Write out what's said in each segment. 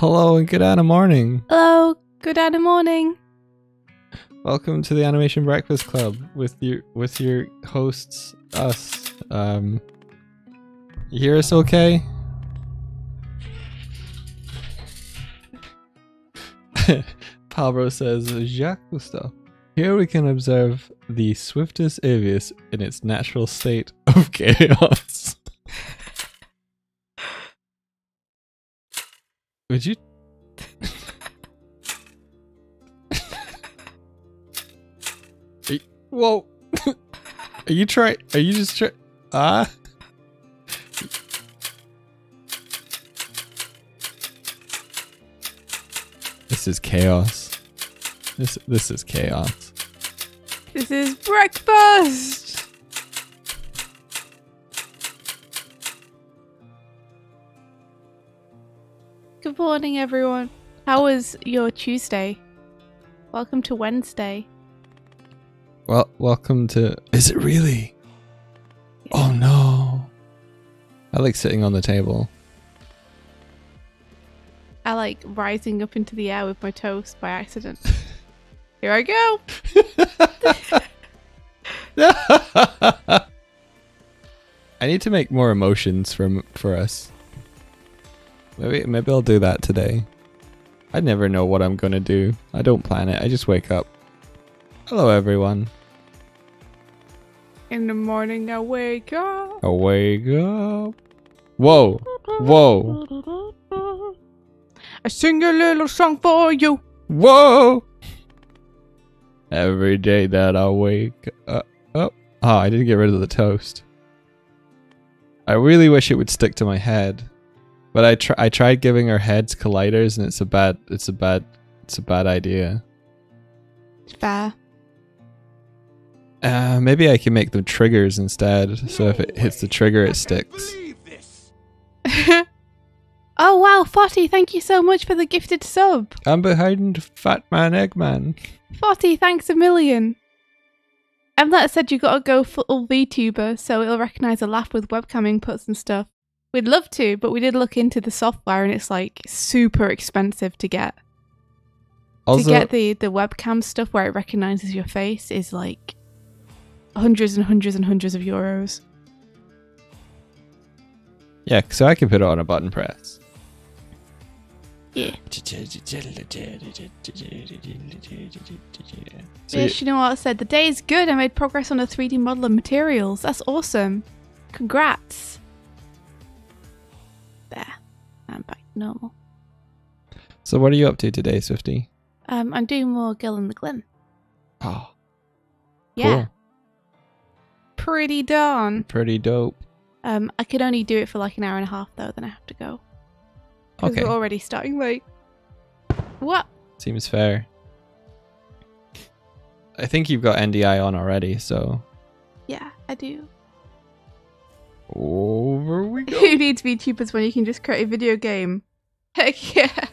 Hello and good animorning. Hello, good animorning. Welcome to the Animation Breakfast Club with your with your hosts, us. Um, you hear us okay? Palbro says, Jacques Cousteau. Here we can observe the swiftest avius in its natural state of chaos. Would you? You- Whoa! are you trying? Are you just trying? Ah? This is chaos. This this is chaos. This is breakfast. Morning, everyone. How was your Tuesday? Welcome to Wednesday. Well, welcome to. Is it really? Oh no! I like sitting on the table. I like rising up into the air with my toast by accident. Here I go. I need to make more emotions from for us. Maybe maybe I'll do that today. I never know what I'm gonna do. I don't plan it. I just wake up. Hello everyone. In the morning, I wake up. I wake up. Whoa. Whoa. I sing a little song for you. Whoa. Every day that I wake up. Oh, oh, I didn't get rid of the toast. I really wish it would stick to my head. But I try I tried giving our heads colliders and it's a bad it's a bad it's a bad idea. Fair. Uh, maybe I can make them triggers instead. So if it hits the trigger it sticks. oh wow, Fotty, thank you so much for the gifted sub. I'm behind Fat Man Eggman. Fotty, thanks a million. Emlet said you gotta go full VTuber so it'll recognise a laugh with webcam inputs and stuff. We'd love to, but we did look into the software and it's like super expensive to get. Also, to get the, the webcam stuff where it recognises your face is like hundreds and hundreds and hundreds of euros. yeah, so I can put it on a button press. Yeah. So Yes, you know what I said? The day is good. I made progress on a 3D model of materials. That's awesome. Congrats. There. I'm back to normal. So what are you up to today, Swifty? Um, I'm doing more Girl and the Glim. Oh, Yeah. Pretty darn. pretty dope. Um, I could only do it for like an hour and a half though, then I have to go. Because Okay, we're already starting late. What? seems fair. I think you've got NDI on already, so Yeah, I do. Over we go. Who needs VTubers when you can just create a video game? Heck yeah.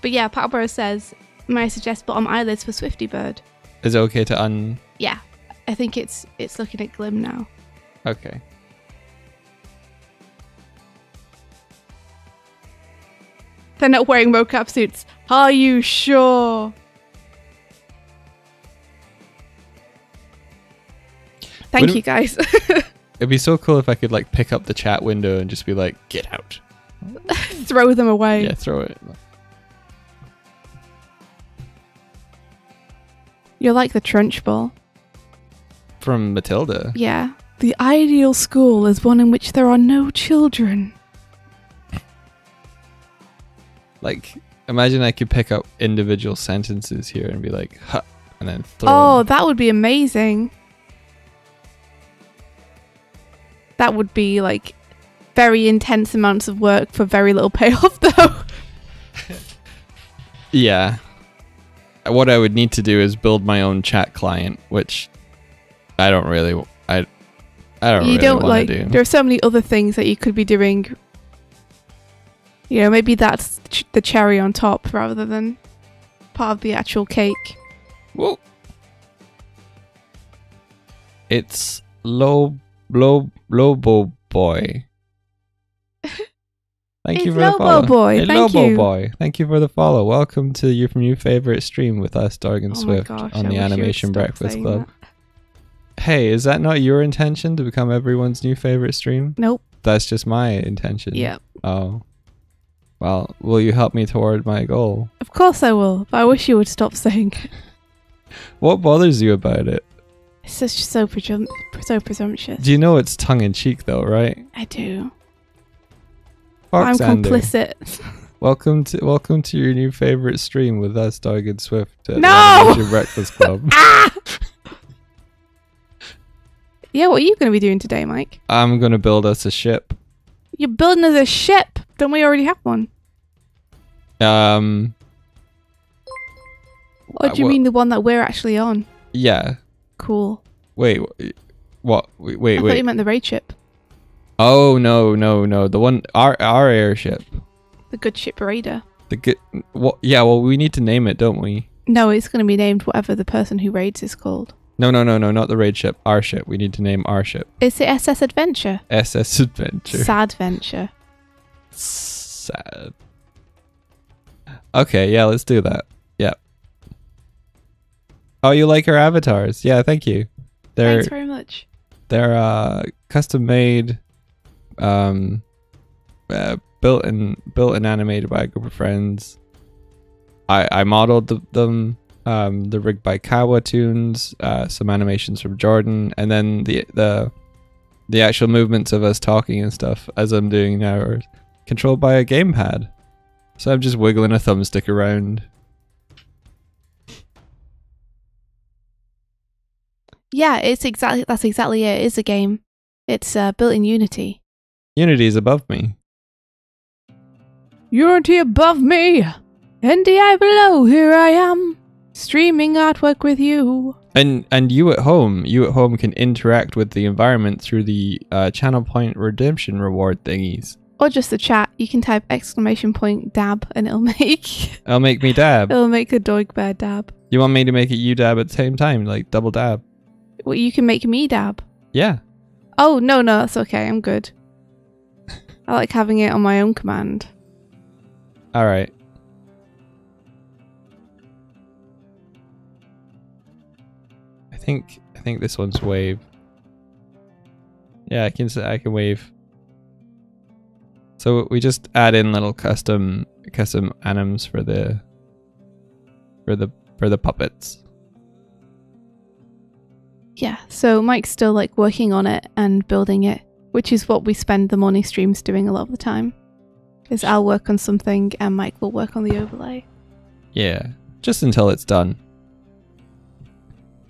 But yeah, Patbro says, may I suggest bottom eyelids for Swifty Bird? Is it okay to un? Yeah, I think it's it's looking at Glim now. Okay. They're not wearing mocap suits. Are you sure? Thank you guys. It'd be so cool if I could like pick up the chat window and just be like, "Get out!" Throw them away. Yeah, throw it. You're like the Trunchbull. From Matilda. Yeah. The ideal school is one in which there are no children. Like, imagine I could pick up individual sentences here and be like, "Huh," and then throw. Oh, them. that would be amazing. That would be like very intense amounts of work for very little payoff, though. Yeah. What I would need to do is build my own chat client, which I don't really. I. I don't you really don't like. do. There are so many other things that you could be doing. You know, maybe that's ch- the cherry on top rather than part of the actual cake. Whoa. It's low, low, Lobo Boy. Thank It's you for Lobo the follow. Boy, Hey, thank Lobo you. Boy. Thank you for the follow. Welcome to your new favorite stream with us, Dark and Oh Swift, gosh, on I the wish you would Animation Breakfast Club. that. Hey, is that not your intention to become everyone's new favorite stream? Nope. That's just my intention. Yeah. Oh. Well, will you help me toward my goal? Of course I will, but I wish you would stop saying it. What bothers you about it? It's just so presum- so presumptuous. Do you know it's tongue in cheek though, right? I do. Fox I'm complicit. Welcome to welcome to your new favorite stream with us, Doig and Swift at No! Animation Breakfast Club. ah! yeah, what are you going to be doing today, Mike? I'm gonna build us a ship. You're building us a ship. Don't we already have one? Um. What do you Uh, mean the one that we're actually on? Yeah. Cool. Wait. What? Wait. I Wait. thought you meant the raid ship. Oh no no no! The one our our airship. The good ship raider. The good. What? Yeah. Well, we need to name it, don't we? No, it's going to be named whatever the person who raids is called. No no no no! Not the raid ship. Our ship. We need to name our ship. It's the SS Adventure. SS Adventure. Sad Venture. Sad. Okay, yeah, let's do that. Oh, you like our avatars? Yeah, thank you. They're Thanks very much. they're uh custom made, um, uh, built and built and animated by a group of friends. I I modeled the, them. Um, the rig by Kawa tunes, uh, some animations from Jordan, and then the the the actual movements of us talking and stuff as I'm doing now are controlled by a gamepad. So I'm just wiggling a thumbstick around. Yeah, it's exactly that's exactly it. It's a game. It's uh, built in Unity. Unity is above me. Unity above me, NDI below. Here I am, streaming artwork with you. And and you at home, you at home can interact with the environment through the uh, channel point redemption reward thingies. Or just the chat. You can type exclamation point dab and it'll make It'll make me dab. it'll make the dog bear dab. You want me to make it you dab at the same time, like double dab? Well, you can make me dab. Yeah. Oh no, no, that's okay. I'm good. I like having it on my own command. All right. I think I think this one's wave. Yeah, I can I can wave. So we just add in little custom custom anims for the for the for the puppets. Yeah, so Mike's still like working on it and building it, which is what we spend the morning streams doing a lot of the time. Is I'll work on something and Mike will work on the overlay. Yeah, just until it's done.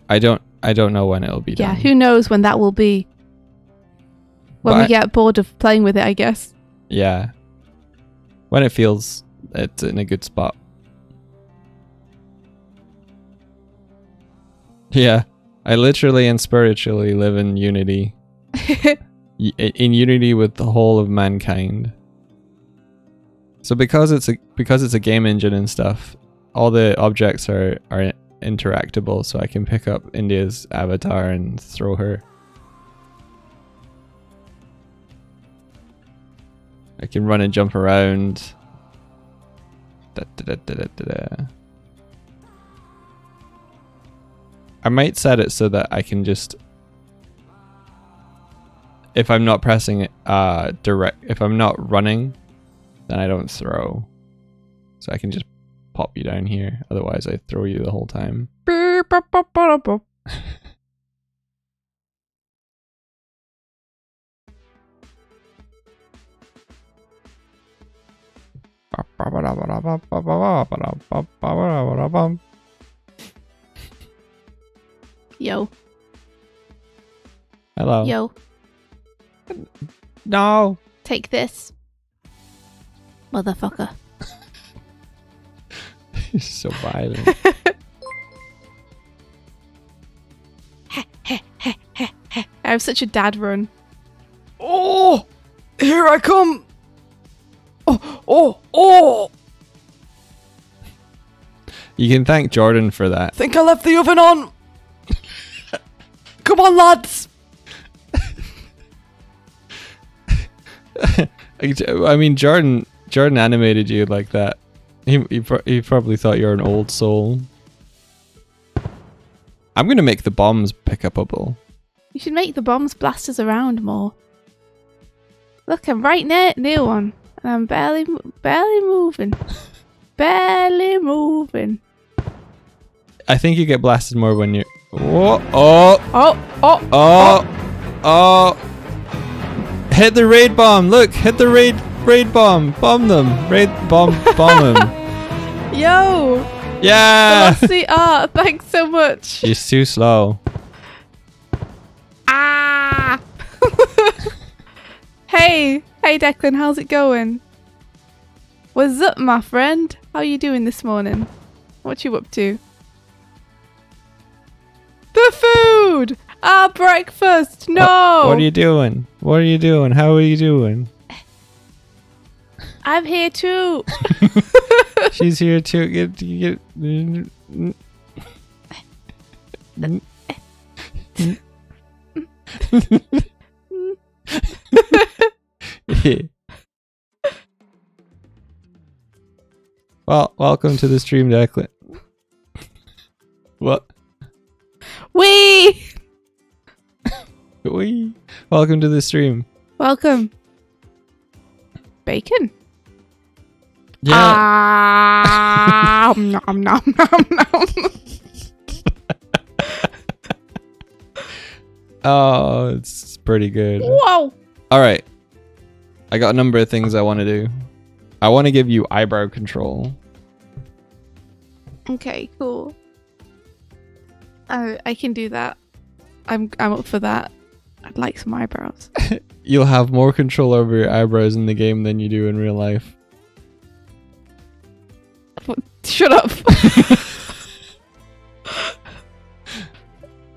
I don't I don't know when it'll be Yeah, done. who knows when that will be? When But we I- get bored of playing with it, I guess. Yeah. When it feels it's in a good spot. Yeah. I literally and spiritually live in unity. In unity with the whole of mankind. So because it's a because it's a game engine and stuff, all the objects are are interactable so I can pick up India's avatar and throw her. I can run and jump around. Da, da, da, I might set it so that I can just if I'm not pressing uh direct if I'm not running, then I don't throw. So I can just pop you down here. Otherwise I throw you the whole time. Yo, Hello. yo, No. take this. Motherfucker. You're so violent. I have such a dad run. Oh, here I come. Oh, oh, oh. you can thank Jordan for that. Think I left the oven on. Come on, lads. I mean, Jordan. Jordan animated you like that. He he, pro- he probably thought you're an old soul. I'm gonna make the bombs pick up a bubble. You should make the bombs blast us around more. Look, I'm right near near one, and I'm barely barely moving, barely moving. I think you get blasted more when you're. Oh, oh, Oh, oh, oh, oh! Hit the raid bomb! Look, hit the raid raid bomb! Bomb them! Raid bomb bomb them! yo! Yeah! Velocity art, thanks so much. You're too slow. Ah! hey, hey Declan, how's it going? What's up, my friend? How are you doing this morning? What you up to? The food! Our breakfast! No! What are you doing? What are you doing? How are you doing? I'm here too! She's here too. Get, get, well, welcome to the stream, Declan. What? Wee! Wee. Welcome to the stream. Welcome. Bacon. Yeah. Ah, nom, nom, nom, nom. oh, it's pretty good. Whoa! All right. I got a number of things I want to do. I want to give you eyebrow control. Okay, cool. I I can do that. I'm I'm up for that. I'd like some eyebrows. You'll have more control over your eyebrows in the game than you do in real life. Shut up.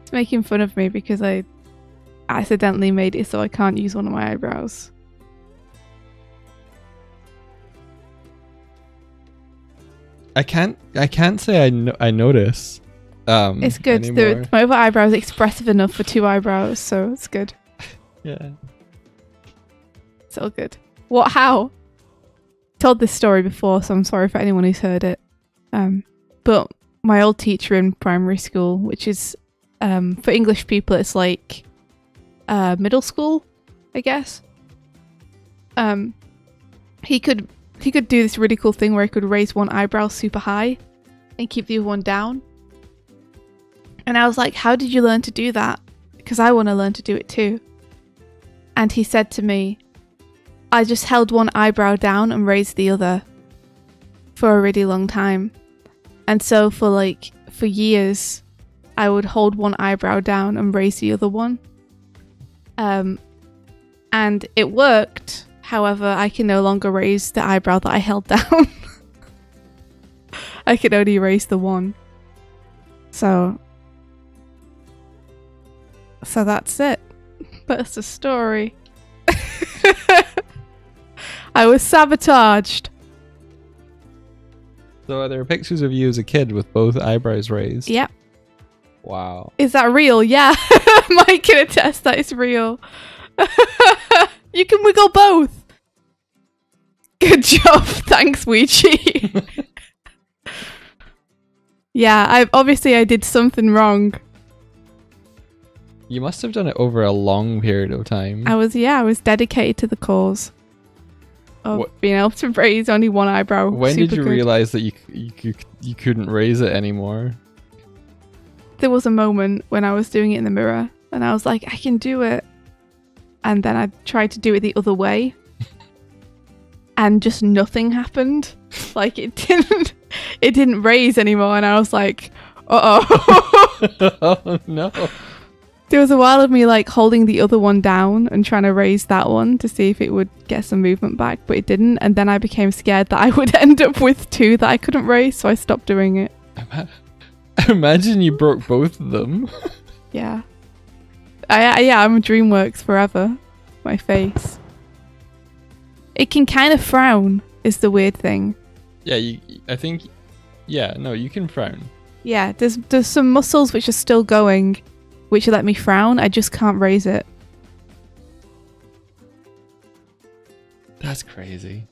it's making fun of me because I accidentally made it so I can't use one of my eyebrows. I can't. I can't say I no- I notice. Um, It's good. anymore. The, my other eyebrow is expressive enough for two eyebrows, so it's good. Yeah. It's all good. What? How? Told this story before, so I'm sorry for anyone who's heard it. Um, but my old teacher in primary school, which is um, for English people, it's like uh, middle school, I guess. Um, he could he could do this really cool thing where he could raise one eyebrow super high and keep the other one down. And I was like, "How did you learn to do that?" Because I want to learn to do it too. And he said to me, I just held one eyebrow down and raised the other for a really long time. And so for like for years I would hold one eyebrow down and raise the other one. Um and it worked. However, I can no longer raise the eyebrow that I held down. I can only raise the one. So So that's it. That's the story. I was sabotaged. So are there pictures of you as a kid with both eyebrows raised? Yep. Wow. Is that real? Yeah. Mike can attest that it's real. you can wiggle both. Good job. Thanks, Ouija. yeah, I obviously I did something wrong. You must have done it over a long period of time. I was yeah, I was dedicated to the cause of What- being able to raise only one eyebrow. when did you good. realize that you, c- you you couldn't raise it anymore? there was a moment when I was doing it in the mirror and I was like, I can do it. And then I tried to do it the other way. and just nothing happened. Like it didn't it didn't raise anymore and I was like, uh oh. oh no. There was a while of me like holding the other one down and trying to raise that one to see if it would get some movement back, but it didn't. And then I became scared that I would end up with two that I couldn't raise, so I stopped doing it. Imagine you broke both of them. Yeah. I, I yeah, I'm DreamWorks forever. My face. It can kind of frown is the weird thing. Yeah, you, I think. Yeah, no, you can frown. Yeah, there's there's some muscles which are still going, which let me frown. I just can't raise it. That's crazy.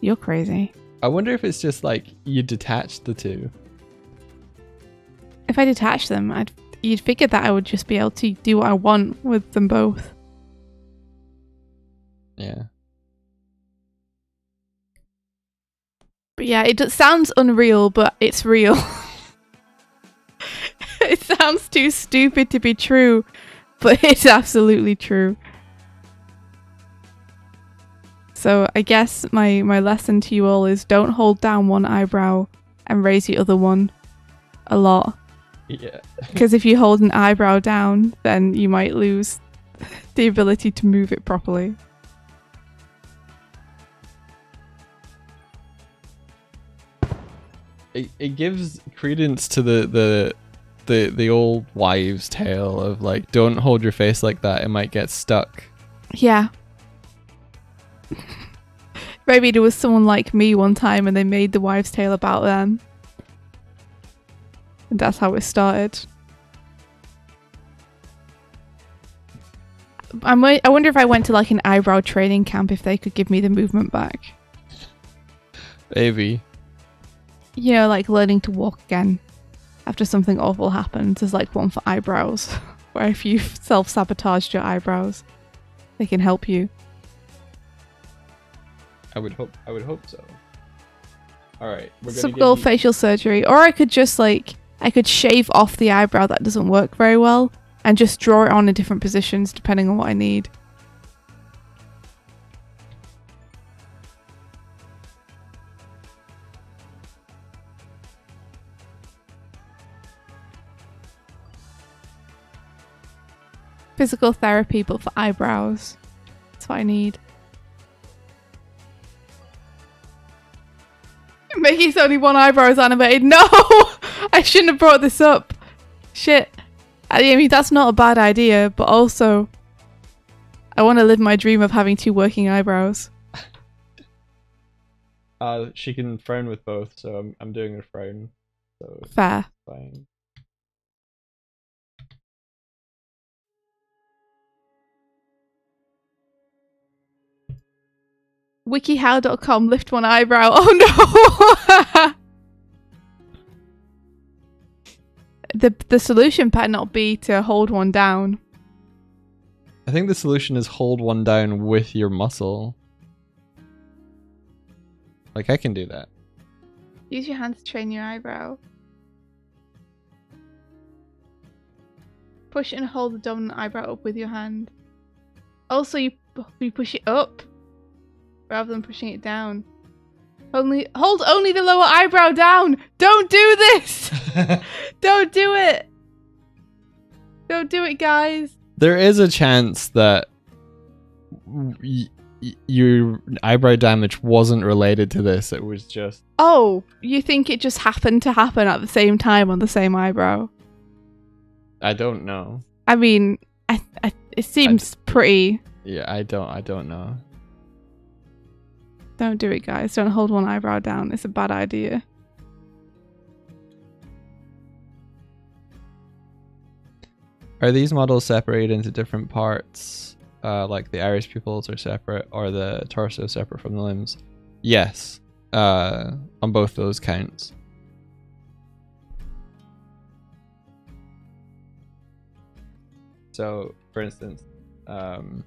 You're crazy. I wonder if it's just like you detach the two. If I detach them, I'd you'd figure that I would just be able to do what I want with them both. Yeah. But yeah, it sounds unreal, but it's real. it sounds too stupid to be true, but it's absolutely true. So I guess my my lesson to you all is don't hold down one eyebrow and raise the other one a lot. Yeah. Because if you hold an eyebrow down, then you might lose the ability to move it properly. It, it gives credence to the the the the old wives' tale of like don't hold your face like that; it might get stuck. Yeah. Maybe there was someone like me one time and they made the wives' tale about them. And that's how it started. I I wonder if I went to like an eyebrow training camp if they could give me the movement back. Maybe. You know, like learning to walk again after something awful happens. There's like one for eyebrows, where if you've self sabotaged your eyebrows, they can help you. I would hope. I would hope so. All right. We're gonna Subgoal you- facial surgery, or I could just like I could shave off the eyebrow that doesn't work very well and just draw it on in different positions depending on what I need. Physical therapy, but for eyebrows. That's what I need. Mickey's only one eyebrow is animated. No! I shouldn't have brought this up. Shit. I mean, that's not a bad idea, but also, I want to live my dream of having two working eyebrows. Uh, she can frown with both, so I'm I'm doing a frown. So Fair. fine. WikiHow.com, lift one eyebrow. Oh no! the, the solution might not be to hold one down. I think the solution is hold one down with your muscle. Like I can do that. Use your hand to train your eyebrow. Push and hold the dominant eyebrow up with your hand. Also, you you push it up rather than pushing it down. Only hold only the lower eyebrow down. Don't do this. Don't do it. Don't do it, guys. there is a chance that your eyebrow damage wasn't related to this. It was just Oh, you think it just happened to happen at the same time on the same eyebrow? I don't know. I mean, I, I it seems pretty. Yeah, I don't. I don't know. Don't do it, guys. Don't hold one eyebrow down. It's a bad idea. Are these models separated into different parts? Uh, like the iris pupils are separate, or the torso separate from the limbs? Yes. Uh, on both those counts. So, for instance, um,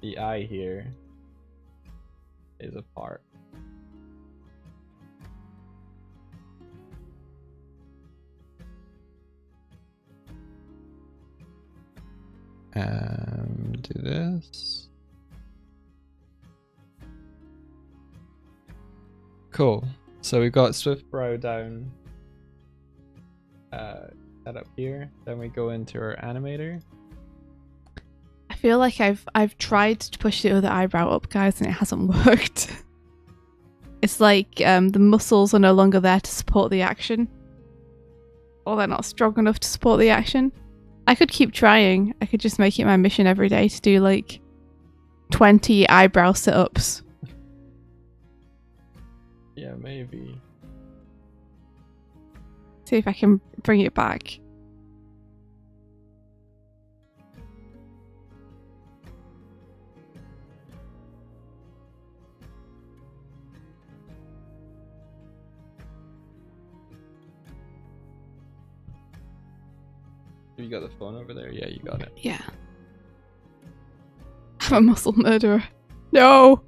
the eye here is a part. Um, do this. Cool. So we've got Swift Brow down. Uh, that up here. Then we go into our animator. I feel like I've I've tried to push the other eyebrow up, guys, and it hasn't worked. it's like um, the muscles are no longer there to support the action, or they're not strong enough to support the action. I could keep trying. I could just make it my mission every day to do like twenty eyebrow sit-ups. Yeah, maybe. See if I can bring it back. You got the phone over there? Yeah, you got it. Yeah. I'm a muscle murderer. No!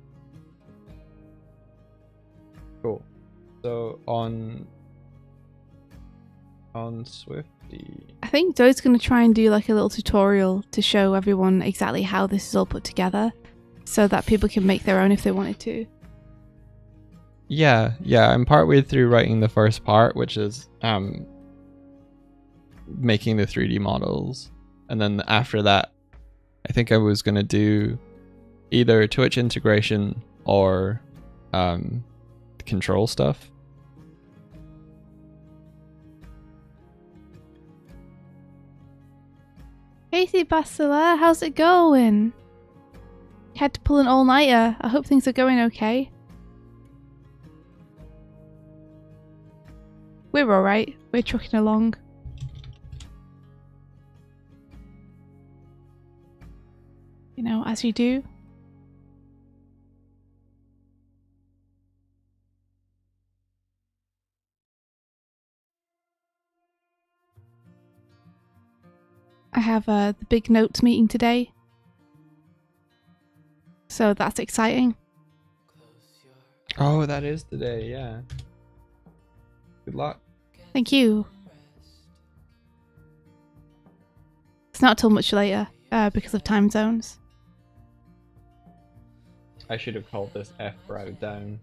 Cool. So on on Swifty. I think Joe's going to try and do like a little tutorial to show everyone exactly how this is all put together so that people can make their own if they wanted to. Yeah, yeah, I'm partway through writing the first part, which is um making the 3D models. And then after that, I think I was going to do either Twitch integration or um control stuff. Casey Bastila, how's it going? Had to pull an all nighter. I hope things are going okay. We're alright. We're trucking along. You know, as you do. I have uh, the big notes meeting today. So that's exciting. Oh, that is today, yeah. Good luck. Thank you. It's not till much later uh, because of time zones. I should have called this F brow down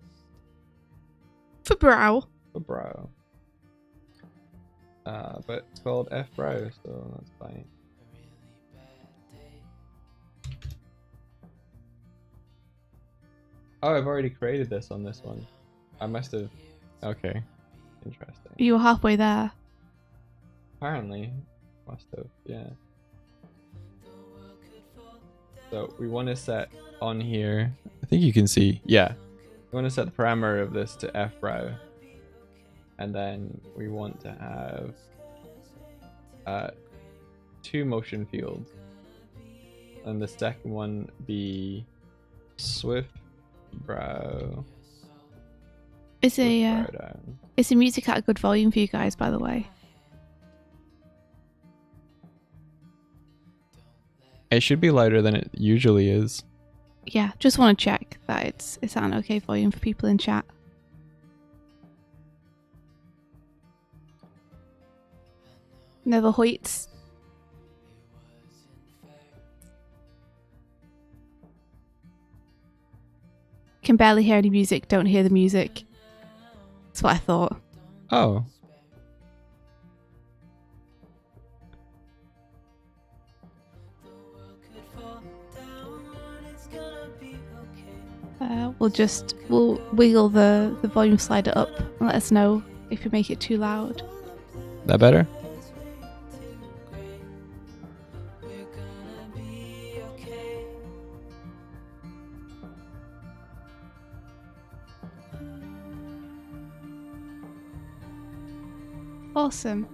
For brow. for brow. Uh, but it's called F brow, so that's fine. Oh, I've already created this on this one. I must have. Okay. Interesting. You were halfway there. Apparently, must have. Yeah. So we want to set on here. I think you can see. Yeah. We want to set the parameter of this to f brow, and then we want to have uh, two motion fields, and the second one be swift brow. Is a swift uh, brow down. is the music at a good volume for you guys? By the way, It should be louder than it usually is. Yeah. Just want to check that it's it's at an okay volume for people in chat. Never hoits. Can barely hear any music. Don't hear the music. That's what I thought. Oh, Uh, we'll just we'll wiggle the the volume slider up and let us know if you make it too loud. that better? Awesome.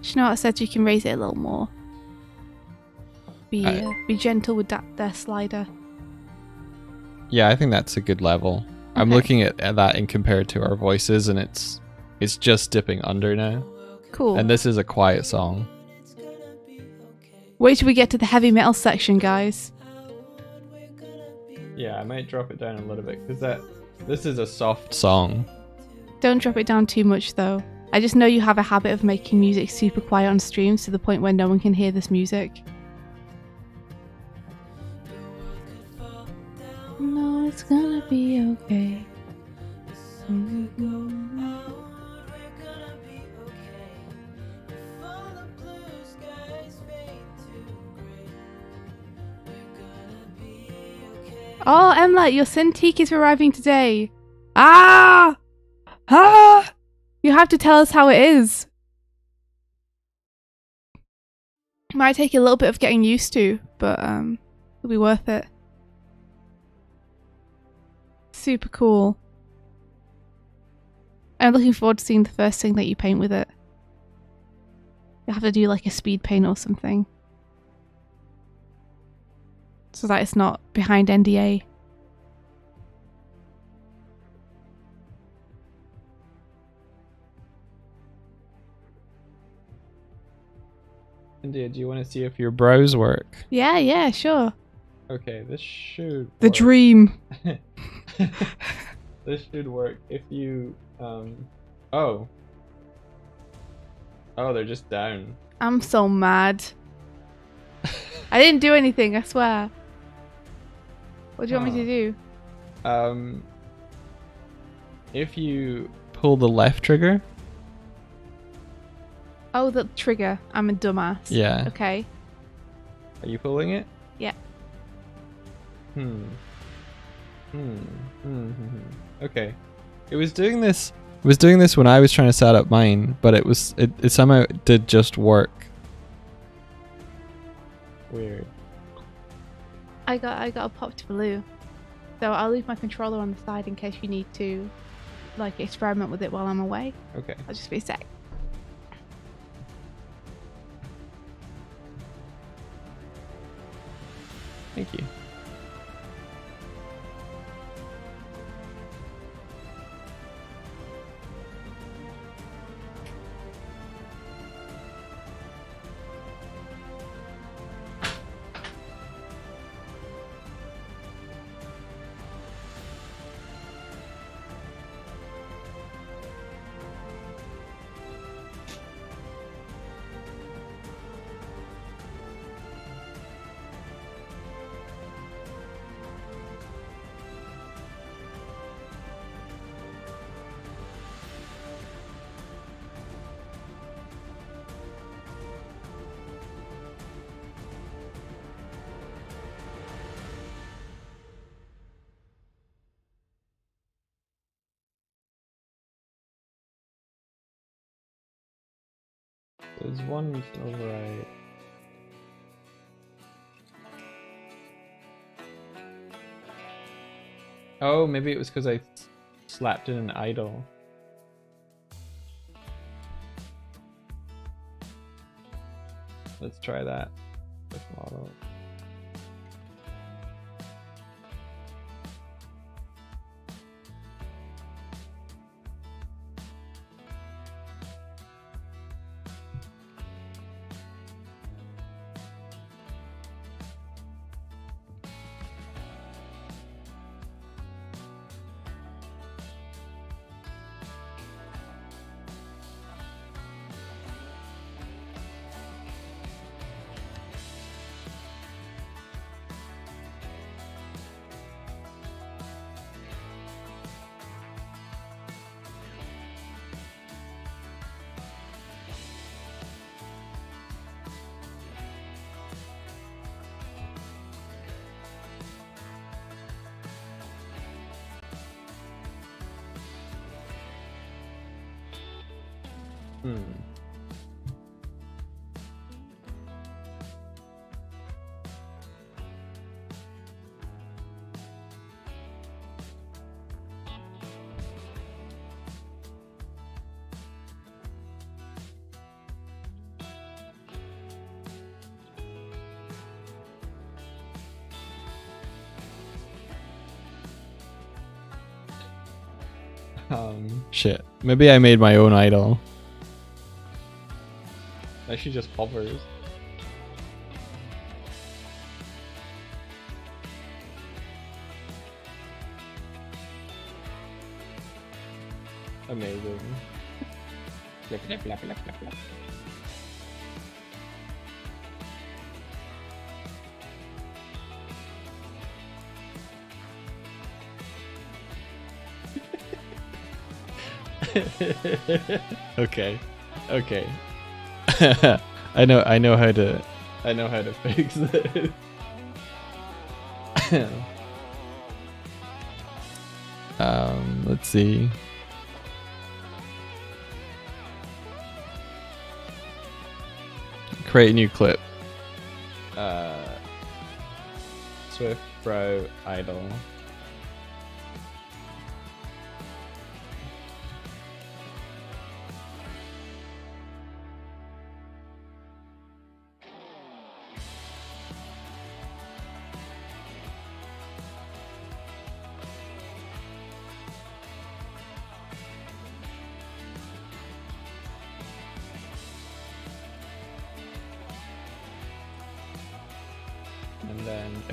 Do you know what I said? You can raise it a little more. Be uh, be gentle with that there slider. Yeah, I think that's a good level. I'm looking at, at that and compared to our voices, and it's it's just dipping under now. Cool. And this is a quiet song. Wait till we get to the heavy metal section, guys. Yeah, I might drop it down a little bit because that this is a soft song. Don't drop it down too much though. I just know you have a habit of making music super quiet on streams to the point where no one can hear this music. No, it's gonna be okay. Oh, Emlet, your Cintiq is arriving today. Ah! Ah! You have to tell us how it is. Might take a little bit of getting used to, but um, it'll be worth it. Super cool. I'm looking forward to seeing the first thing that you paint with it. You'll have to do like a speed paint or something. So that it's not behind NDA. India, do you want to see if your brows work? Yeah, yeah, sure. Okay, this should The work. dream. this should work if you um oh. Oh, they're just down. I'm so mad. I didn't do anything, I swear. What do you want me to do? Um if you pull the left trigger, Oh, the trigger. I'm a dumbass. yeah. Okay. Are you pulling it? Yeah. Hmm. Hmm. Hmm. hmm, hmm. Okay. It was doing this. It was doing this when I was trying to set up mine, but it was it, it somehow did just work. Weird. I got I got a popped blue. So I'll leave my controller on the side in case you need to like experiment with it while I'm away. Okay. I'll just be a sec. Thank you. There's one override. Oh, maybe it was because I slapped in an idle. Let's try that. Model. Shit. Maybe I made my own idle. That she just hovers. Okay. Okay. I know I know how to I know how to fix this. um, let's see. Create a new clip. Uh Swift Brow Idle.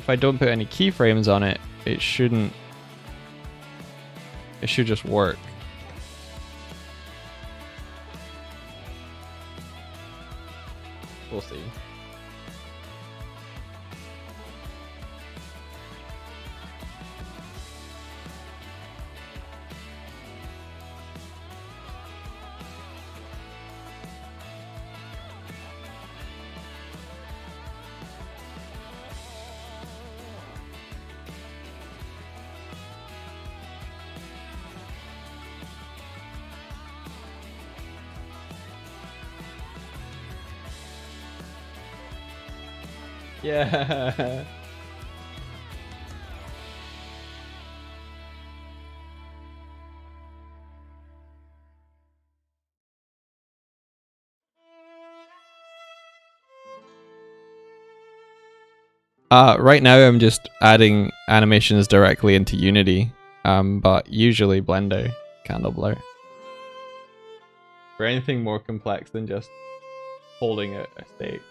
If I don't put any keyframes on it, it shouldn't. It should just work. Yeah. Uh, right now I'm just adding animations directly into Unity, um, but usually Blender, Candle Blur. For anything more complex than just holding a, a state.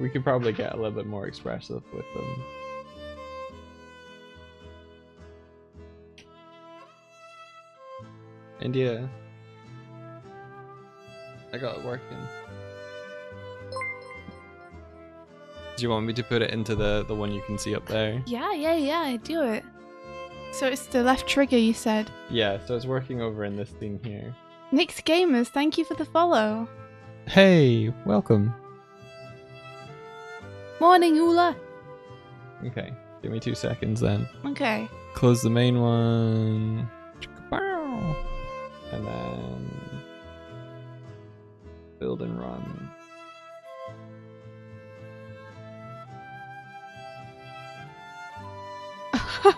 We could probably get a little bit more expressive with them. India. I got it working. Do you want me to put it into the the one you can see up there? Yeah, yeah, yeah, I do it. So it's the left trigger you said. Yeah, so it's working over in this thing here. Nick's Gamers, thank you for the follow. Hey, welcome. Morning, Ula. Okay, give me two seconds then. Okay. Close the main one. And then build and run.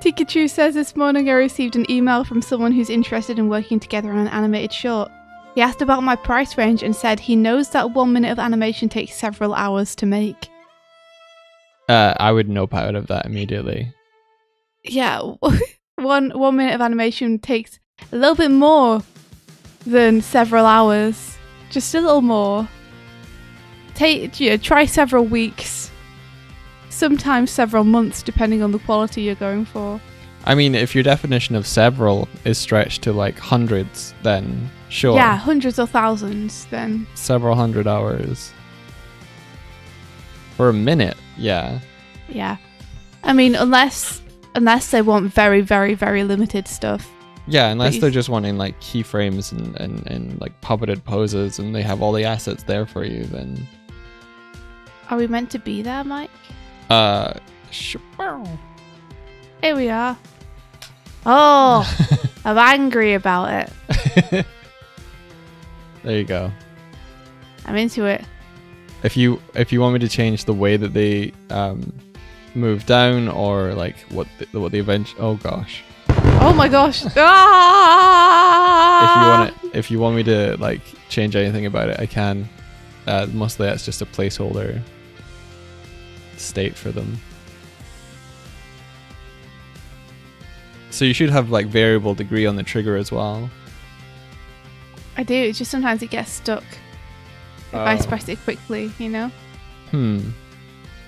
Pikachu says this morning I received an email from someone who's interested in working together on an animated short. He asked about my price range and said he knows that one minute of animation takes several hours to make. Uh, I would nope out of that immediately. Yeah, one one minute of animation takes a little bit more than several hours. Just a little more. Take you know, try several weeks. Sometimes several months, depending on the quality you're going for. I mean, if your definition of several is stretched to like hundreds, then sure. Yeah, hundreds or thousands. Then Several hundred hours. For a minute, yeah. yeah. I mean, unless unless they want very, very, very limited stuff. Yeah, unless they're just wanting like keyframes and, and, and like puppeted poses and they have all the assets there for you, then Are we meant to be there, Mike? uh sh- Here we are. Oh, I'm angry about it. there you go. I'm into it. If you if you want me to change the way that they um move down or like what the, what the event oh gosh. Oh my gosh. If ah! you want it if you want me to like change anything about it, I can. Uh mostly that's just a placeholder state for them. So you should have like variable degree on the trigger as well. I do. It's just sometimes it gets stuck if I Oh. press it quickly, you know? Hmm.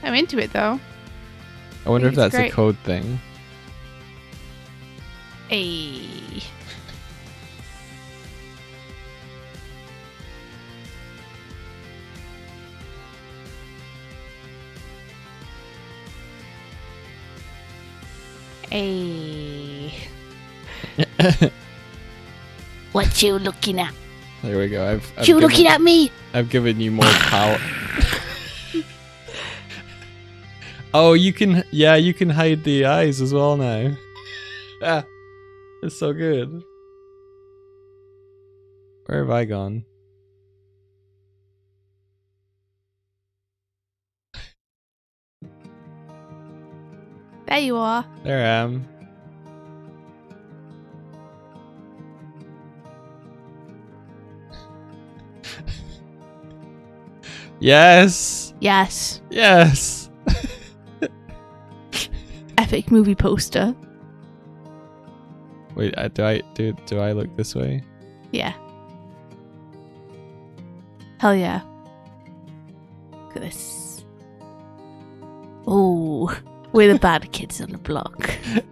I'm into it though. I wonder if that's great. a code thing. Hey. Hey. What you looking at? There we go. I've, I've you given- looking at me? I've given you more power. oh, you can. Yeah, you can hide the eyes as well now. Ah, it's so good. Where have I gone? There you are. There I am. Yes. Yes. Yes. Epic movie poster. Wait, uh, do I do do I look this way? Yeah. Hell yeah. Look at this. Oh, we're the bad kids on the block.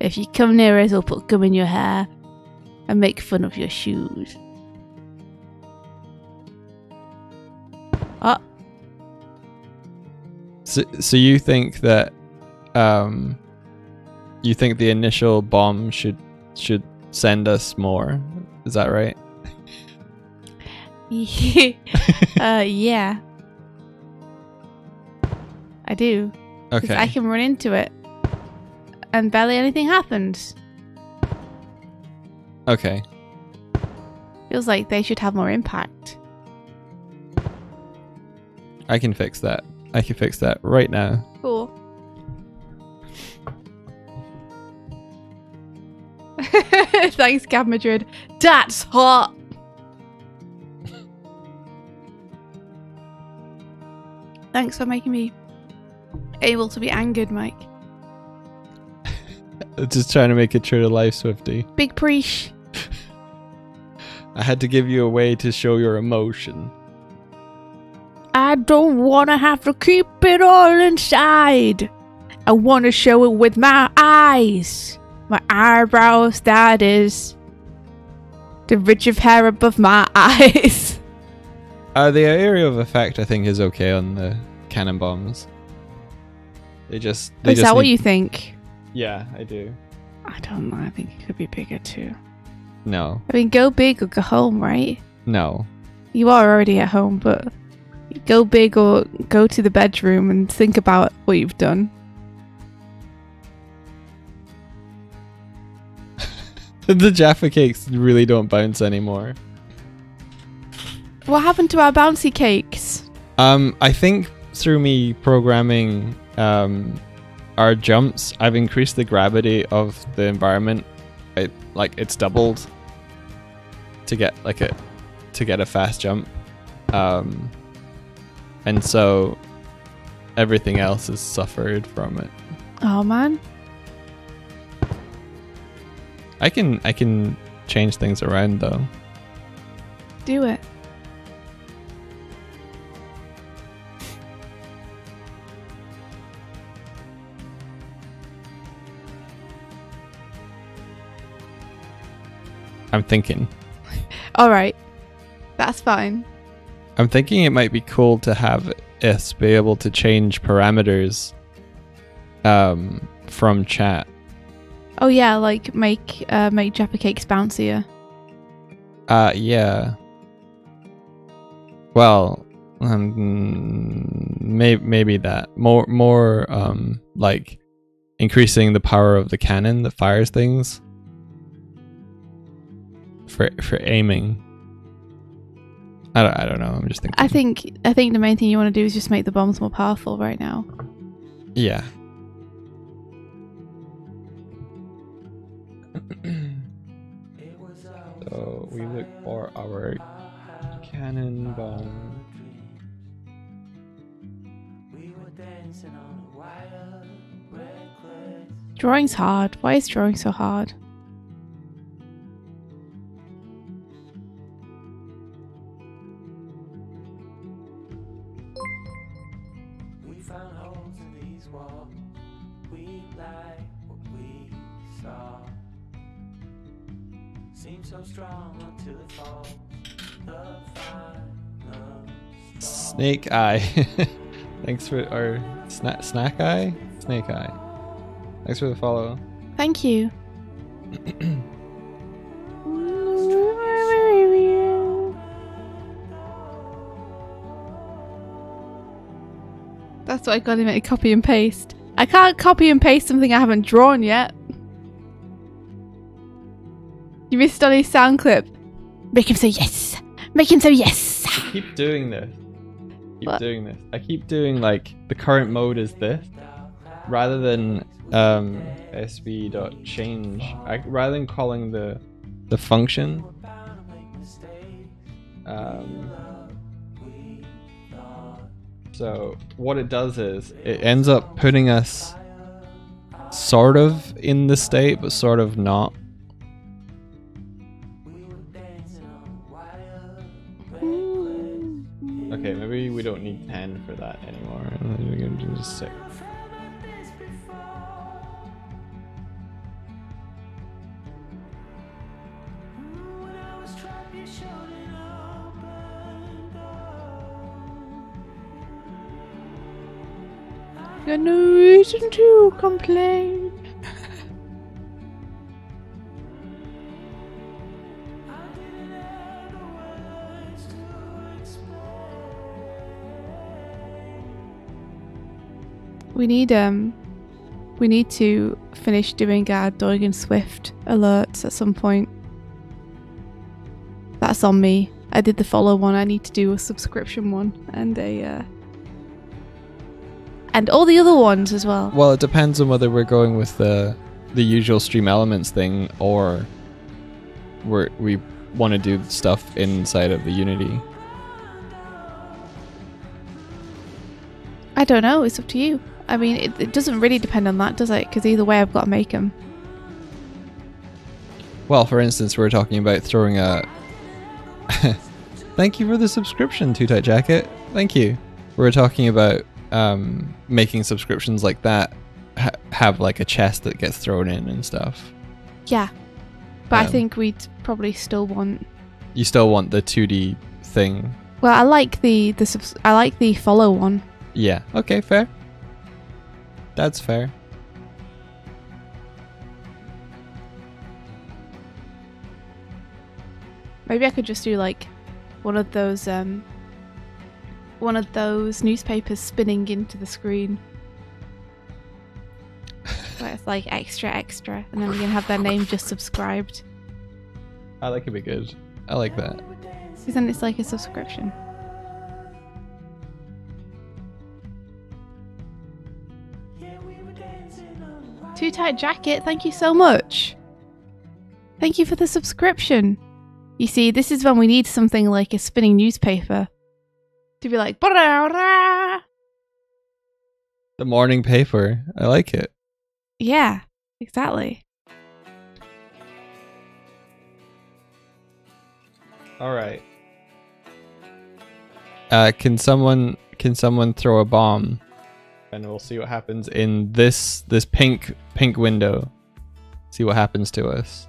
if you come near us, we'll put gum in your hair and make fun of your shoes. So, so you think that um you think the initial bomb should should send us more? Is that right? uh, yeah. I do. Okay. I can run into it. And barely anything happens. Okay. Feels like they should have more impact. I can fix that. I can fix that right now. Cool. Thanks, Gab Madrid. That's hot. Thanks for making me able to be angered, Mike. Just trying to make it true to life, Swifty. Big preach. I had to give you a way to show your emotion. I don't want to have to keep it all inside. I want to show it with my eyes. My eyebrows, that is. The ridge of hair above my eyes. Uh, the area of effect, I think, is okay on the cannon bombs. They just. They is just that what you think? Yeah, I do. I don't know. I think it could be bigger too. No, I mean, go big or go home, right? no. You are already at home, but go big or go to the bedroom and think about what you've done. the Jaffa cakes really don't bounce anymore. What happened to our bouncy cakes? Um, I think through me programming um, our jumps, I've increased the gravity of the environment. It like it's doubled to get like a to get a fast jump, um, and so everything else has suffered from it. Oh man. I can I can change things around though. Do it. I'm thinking. All right. That's fine. I'm thinking it might be cool to have us be able to change parameters um, from chat. Oh yeah, like make uh, make Jaffa cakes bouncier. Uh, yeah. Well, um, maybe maybe that more more um like increasing the power of the cannon that fires things for for aiming. I don't I don't know. I'm just thinking. I think I think the main thing you want to do is just make the bombs more powerful right now. Yeah. so we look for our cannon bomb. Drawing's hard. Why is drawing so hard? Snake Eye. Thanks for our sna- snack eye? Snake Eye. Thanks for the follow. Thank you. That's what I got him at copy and paste. I can't copy and paste something I haven't drawn yet. You missed on his sound clip. Make him say yes. Make him say yes. keep doing this. Keep What? doing this. I keep doing like the current mode is this rather than um sb dot change. I, rather than calling the the function um So what it does is it ends up putting us sort of in the state, but sort of not. We need um we need to finish doing our Doig and Swift alerts at some point. That's on me. I did the follow one. I need to do a subscription one and a uh, and all the other ones as well. Well, it depends on whether we're going with the the usual stream elements thing or we're, we want to do stuff inside of the Unity. I don't know. It's up to you. I mean, it, it doesn't really depend on that, does it? Because either way, I've got to make them. Well, for instance, we're talking about throwing a. Thank you for the subscription, Too Tight Jacket. Thank you. We're talking about um, making subscriptions like that ha- have like a chest that gets thrown in and stuff. Yeah, but I Um, think we'd probably still want. You still want the 2D thing. Well, I like the the subs- I like the follow one. Yeah. Okay, fair. That's fair. Maybe I could just do like one of those um one of those newspapers spinning into the screen. Where it's like extra extra and then we can have their name just subscribed. I like it be good. I like that. Because then it's like a subscription. Too tight jacket, thank you so much. Thank you for the subscription. You see, this is when we need something like a spinning newspaper to be like, "Ba-da-da." The morning paper. I like it. yeah, exactly. All right. Uh, can someone can someone throw a bomb, and we'll see what happens in this this pink pink window. See what happens to us.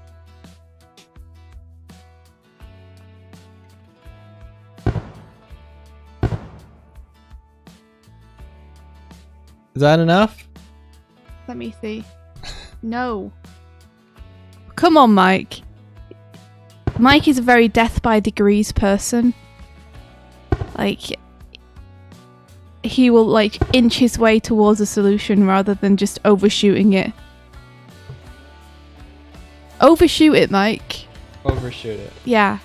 Is that enough? Let me see. no. Come on, Mike. Mike is a very death by degrees person. Like, he will, like, inch his way towards a solution rather than just overshooting it. Overshoot it, Mike. Overshoot it. Yeah.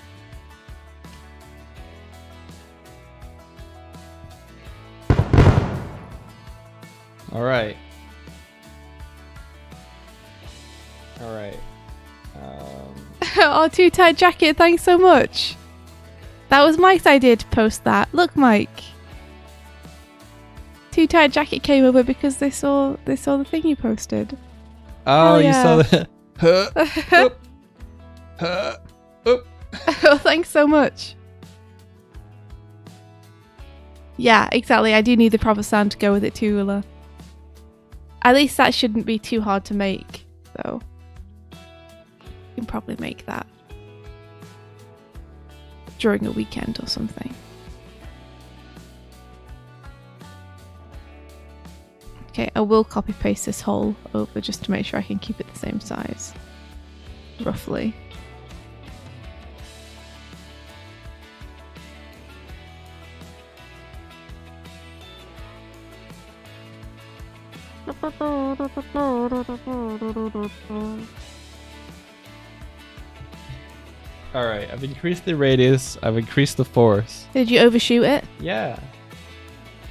All right. All right. Um, oh, too tight jacket. Thanks so much. That was Mike's idea to post that. Look, Mike. Too tight jacket came over because they saw they saw the thing you posted. oh, you yeah. saw the. Huh, oh, thanks so much. Yeah, exactly. I do need the proper sound to go with it too, Willa. At least that shouldn't be too hard to make, though. You can probably make that during a weekend or something. Okay, I will copy paste this whole over just to make sure I can keep it the same size. Roughly. All right, I've increased the radius. I've increased the force. Did you overshoot it? Yeah.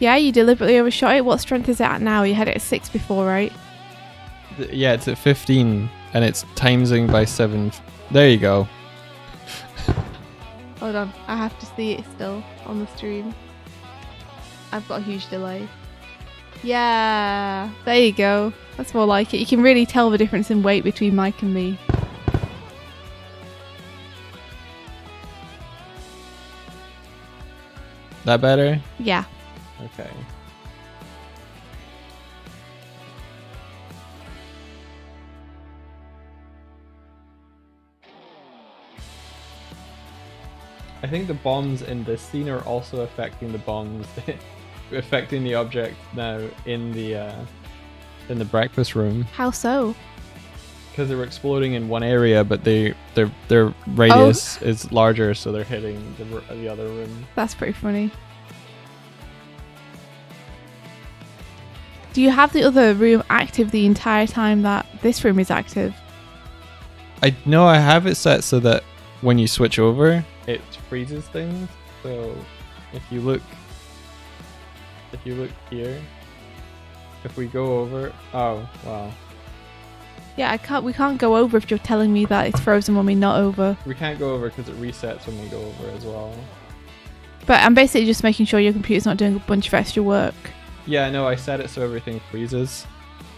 Yeah, you deliberately overshot it. What strength is it at now? You had it at six before, right? Th- Yeah, it's at 15, and it's timesing by seven. There you go. Hold on, I have to see it still on the stream. I've got a huge delay. Yeah, there you go. That's more like it. You can really tell the difference in weight between Mike and me. That better? Yeah. Okay. I think the bombs in this scene are also affecting the bombs, affecting the object now in the uh, in the breakfast room How so? because they were exploding in one area, but they their their radius is larger, so they're hitting the the other room. That's pretty funny. Do you have the other room active the entire time that this room is active? I know I have it set so that when you switch over, it freezes things. So if you look, if you look here, if we go over, oh wow, Yeah, I can't. We can't go over if you're telling me that it's frozen when we're not over. we can't go over because it resets when we go over as well. But I'm basically just making sure your computer's not doing a bunch of extra work. Yeah, no, I set it so everything freezes.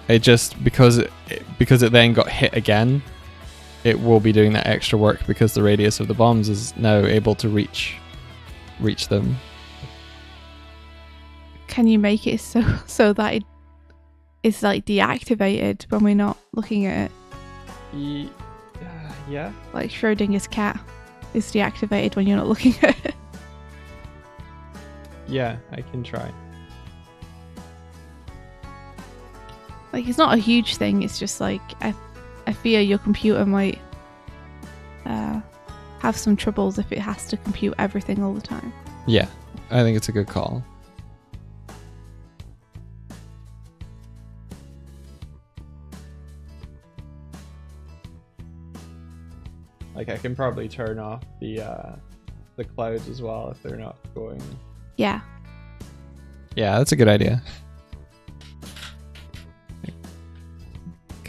It just because it because it then got hit again, it will be doing that extra work because the radius of the bombs is now able to reach reach them. Can you make it so so that it is like deactivated when we're not looking at it? Ye- uh, yeah. Like Schrodinger's cat is deactivated when you're not looking at it. Yeah, I can try. Like it's not a huge thing. It's just like I, I fear your computer might uh, have some troubles if it has to compute everything all the time. Yeah, I think it's a good call. Like I can probably turn off the uh the clouds as well if they're not going. Yeah. Yeah, that's a good idea.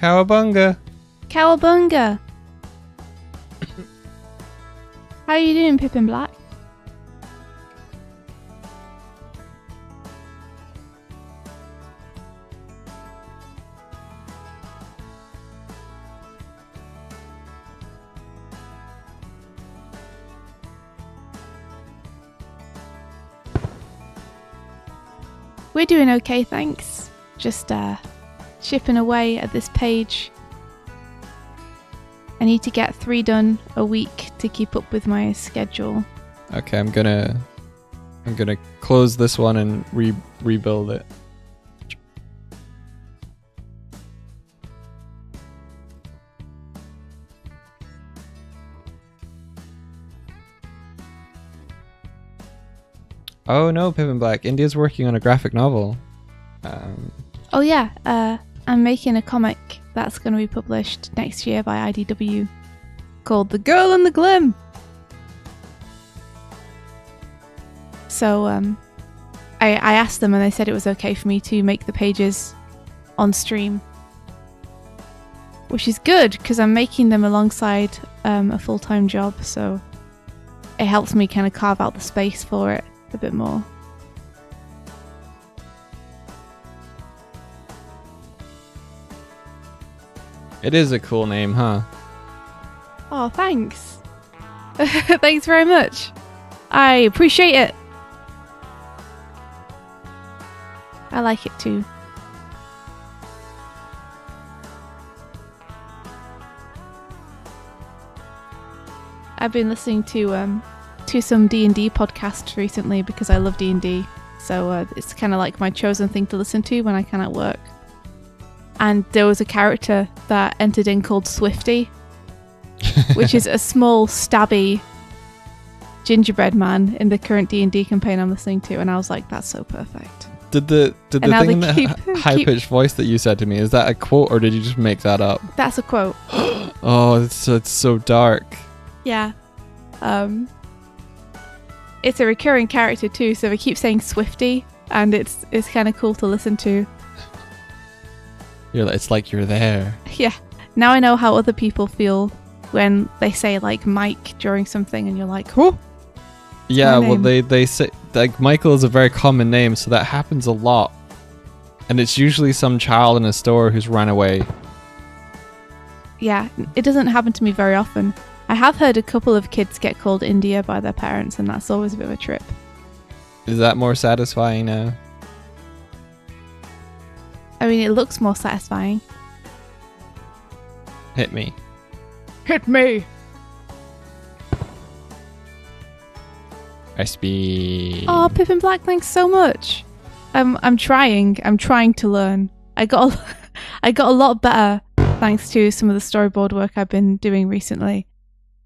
Cowabunga. Cowabunga. How are you doing, Pippin Black? We're doing okay, thanks. Just uh, chipping away at this page. I need to get three done a week to keep up with my schedule. Okay, I'm gonna I'm gonna close this one and re- rebuild it. Oh no, Pippin Black. India's working on a graphic novel. Um, Oh yeah, uh, I'm making a comic that's going to be published next year by IDW called The Girl and the Glim. So um, I, I asked them and they said it was okay for me to make the pages on stream, which is good because I'm making them alongside um, a full time job. So it helps me kind of carve out the space for it a bit more. It is a cool name, huh? Oh, thanks. thanks very much. I appreciate it. I like it too. I've been listening to um to some D and D podcasts recently because I love D and D. So uh, it's kind of like my chosen thing to listen to when I can at work. And there was a character that entered in called Swifty, which is a small stabby gingerbread man in the current D&D campaign I'm listening to and I was like that's so perfect. Did the did the And thing in the high pitched voice that you said to me is that a quote or did you just make that up? That's a quote. Oh, it's it's so dark. Yeah. Um It's a recurring character too so they keep saying Swifty and it's it's kind of cool to listen to. You're it's like you're there. Yeah. Now I know how other people feel when they say like Mike during something and you're like, "Oh." Yeah, well, they they say like Michael is a very common name, so that happens a lot, and it's usually some child in a store who's run away. Yeah, it doesn't happen to me very often. I have heard a couple of kids get called India by their parents, and that's always a bit of a trip. Is that more satisfying now? I mean, it looks more satisfying. Hit me. Hit me. I speed. Oh, Pippin Black, thanks so much. I'm I'm trying. I'm trying to learn. I got a, I got a lot better thanks to some of the storyboard work I've been doing recently.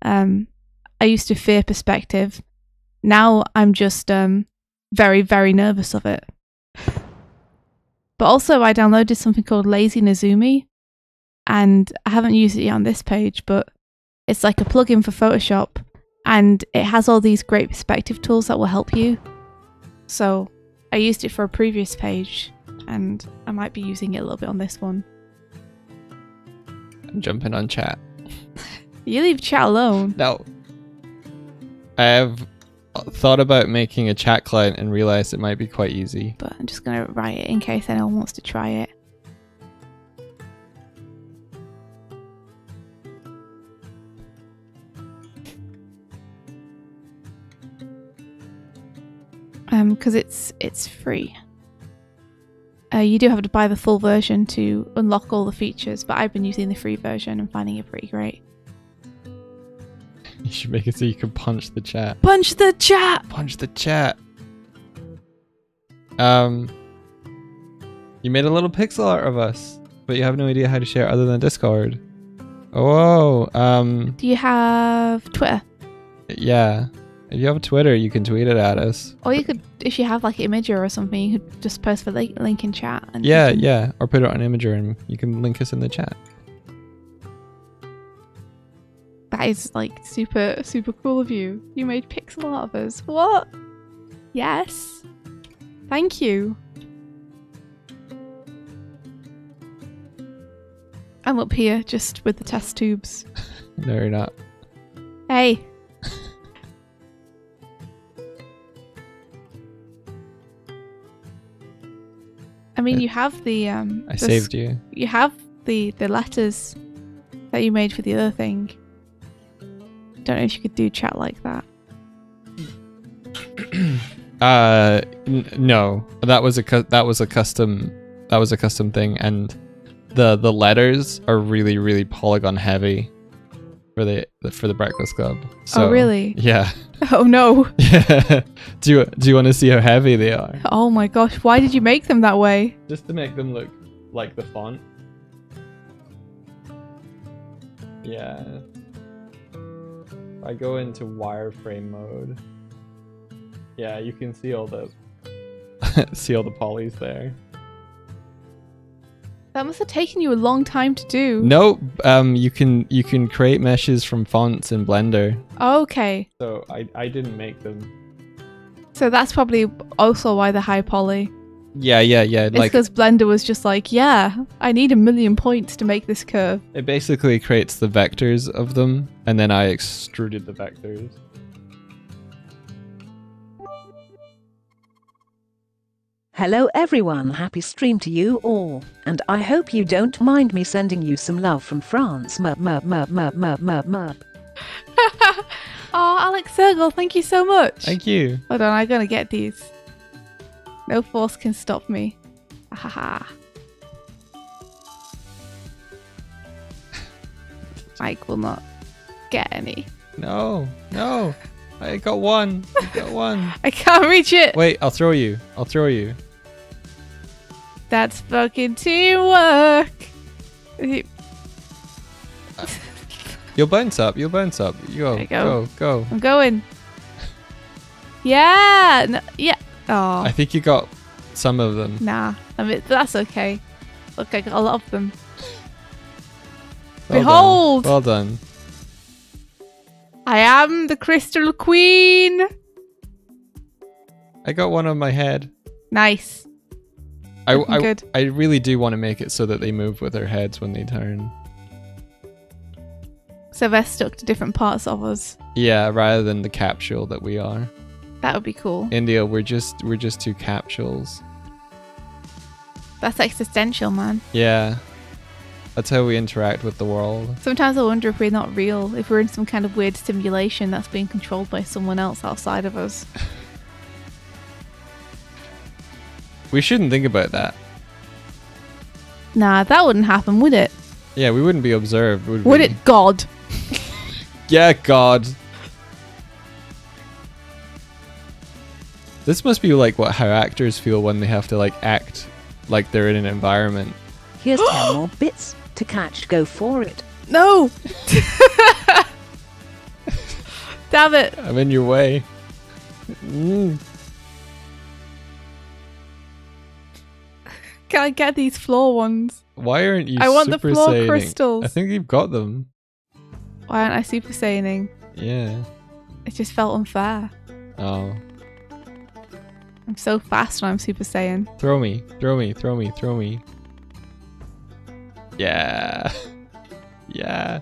Um, I used to fear perspective. Now I'm just um very very nervous of it. But also, I downloaded something called Lazy Nezumi, and I haven't used it yet on this page, but it's like a plugin for Photoshop and it has all these great perspective tools that will help you. So I used it for a previous page, and I might be using it a little bit on this one. I'm jumping on chat. You leave chat alone. No. I have thought about making a chat client and realized it might be quite easy. But I'm just gonna write it in case anyone wants to try it. Um, because it's it's free. Uh, you do have to buy the full version to unlock all the features, but I've been using the free version and finding it pretty great. You should make it so you can punch the chat. Punch the chat! Punch the chat. Um, you made a little pixel art of us, but you have no idea how to share other than Discord. Oh, um, Do you have Twitter? yeah. If you have a Twitter, you can tweet it at us. Or you could, if you have like Imgur or something, you could just post the link, in chat. And Yeah, yeah. Or put it on Imgur and you can link us in the chat. That is like super, super cool of you. You made pixel art of us. What? Yes. Thank you. I'm up here just with the test tubes. No, you're not. Hey. I mean, you have the um. I the saved you. you have the the letters that you made for the other thing. Don't know if you could do chat like that. Uh, n- no, that was a cu- that was a custom that was a custom thing, and the the letters are really really polygon heavy for the for the Breakfast Club. So, oh really? Yeah. Oh no! Yeah. do you do you want to see how heavy they are? Oh my gosh! Why did you make them that way? Just to make them look like the font. Yeah. If I go into wireframe mode. Yeah, you can see all the see all the polys there. That must have taken you a long time to do. No, um, you can you can create meshes from fonts in Blender. Okay, So I I didn't make them. so that's probably also why the high poly. Yeah, yeah, yeah. It's Like because Blender was just like, yeah, I need a million points to make this curve. it basically creates the vectors of them, and then I extruded the vectors. Hello everyone, happy stream to you all, and I hope you don't mind me sending you some love from France. Merp, merp, merp, merp, merp, merp, merp. oh, Alex Sergel, thank you so much. Thank you. Hold on, I'm gonna get these. No force can stop me. Haha. Mike will not get any. No, no. I got one. I got one. I can't reach it. Wait, I'll throw you. I'll throw you. That's fucking teamwork. You'll bounce up. You'll bounce up. You go. Go. Go. Go. I'm going. Yeah. No, yeah. Oh. I think you got some of them. Nah. I mean, that's okay. Look, I got a lot of them. Well done. Behold! Well done. I am the Crystal Queen. I got one on my head. Nice. I, I, good. I really do want to make it so that they move with their heads when they turn. So they're stuck to different parts of us. Yeah, rather than the capsule that we are. That would be cool. India, we're just we're just two capsules. That's existential, man. Yeah. That's how we interact with the world. Sometimes I wonder if we're not real, if we're in some kind of weird simulation that's being controlled by someone else outside of us. We shouldn't think about that. Nah, that wouldn't happen, would it? Yeah, we wouldn't be observed, would, Would it, God? Yeah, God. This must be like what how actors feel when they have to like act like they're in an environment. Here's 10 more bits to catch. Go for it. No! Damn it. I'm in your way. Mm. Can I get these floor ones? Why aren't you I want the floor Saiyaning? crystals. I think you've got them. Why aren't I Super Saiyaning? Yeah. It just felt unfair. Oh. I'm so fast when I'm Super Saiyan. Throw me. Throw me. Throw me. Throw me. Yeah. Yeah.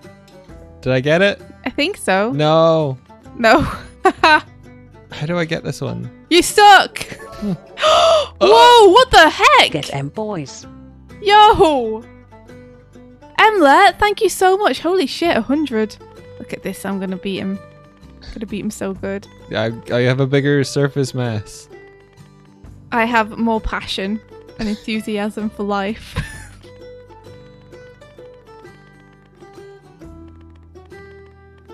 Did I get it? I think so. No. No. How do I get this one? you suck! Hmm. Whoa, what the heck? Get M boys. Yo! Emlet, thank you so much. Holy shit, 100. Look at this, I'm gonna beat him. Gonna beat him so good. I, I have a bigger surface mass. I have more passion and enthusiasm for life.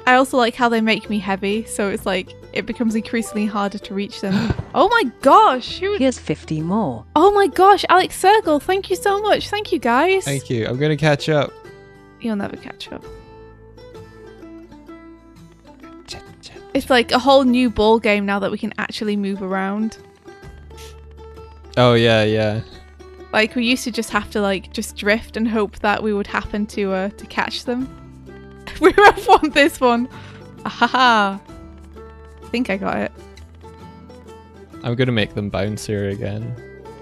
I also like how they make me heavy, so it's like it becomes increasingly harder to reach them. oh my gosh! Who? Here's 50 more. Oh my gosh, Alex Circle, thank you so much. Thank you guys. Thank you. I'm gonna catch up. You'll never catch up. It's like a whole new ball game now that we can actually move around. Oh yeah, yeah. Like we used to just have to like just drift and hope that we would happen to uh to catch them. we have won this one. Ahaha. I think I got it. I'm gonna make them bouncier again.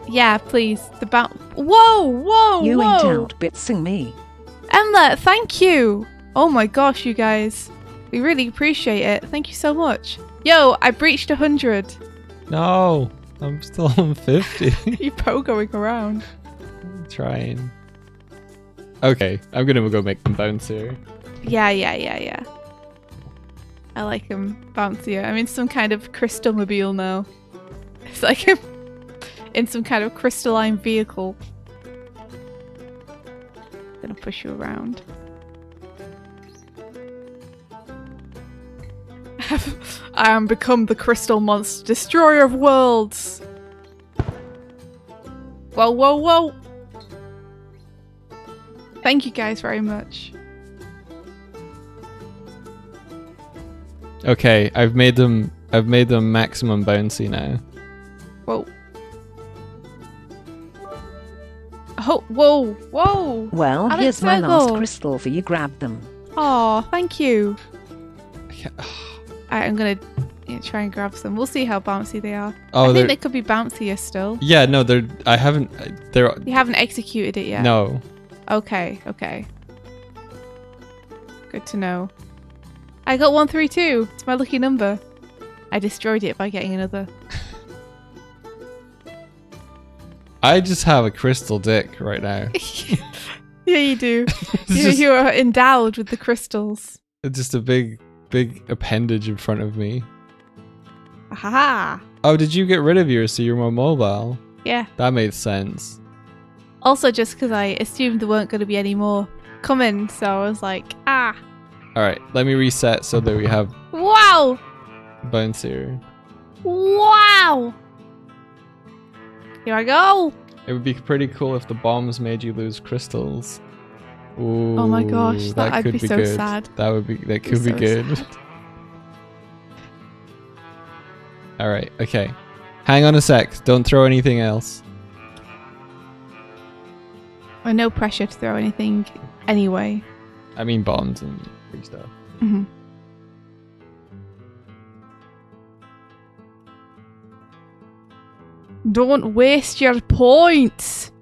Yeah, please. The bounce. Whoa, whoa, you whoa. ain't out bitsing me. Emlet, thank you. Oh my gosh, you guys. We really appreciate it. Thank you so much. Yo, I breached a 100. No, I'm still on 50. you pogoing around. Trying. Okay, I'm gonna go make them bouncier. Yeah, yeah, yeah, yeah. I like him bouncier. I'm in some kind of crystal mobile now. It's like I'm in some kind of crystalline vehicle. Gonna push you around. I am become the crystal monster, destroyer of worlds. Whoa, whoa, whoa! Thank you guys very much. Okay, I've made them. I've made them maximum bouncy now. Whoa. Oh, whoa, whoa. Well, Alex here's my last crystal for you. Grab them. Oh, thank you. I I'm gonna try and grab some. We'll see how bouncy they are. Oh, I think they could be bouncier still. yeah. No, they're. I haven't. Uh, they're You haven't executed it yet. no. Okay, okay. Good to know. I got 132. It's my lucky number. I destroyed it by getting another. I just have a crystal dick right now. yeah, you do. You, just, you are endowed with the crystals. it's just a big, big appendage in front of me. Aha! Oh, did you get rid of yours so you're more mobile? Yeah. That made sense. Also, just because I assumed there weren't going to be any more coming, so I was like, ah, All right, let me reset so that we have wow, bouncier. wow. Here I go. It would be pretty cool if the bombs made you lose crystals. Ooh, Oh my gosh, that- I'd could be be so good. sad. That would be that could be so good. sad. All right, okay. Hang on a sec. Don't throw anything else. No pressure to throw anything anyway. I mean bombs and free stuff. Mhm. Don't waste your points.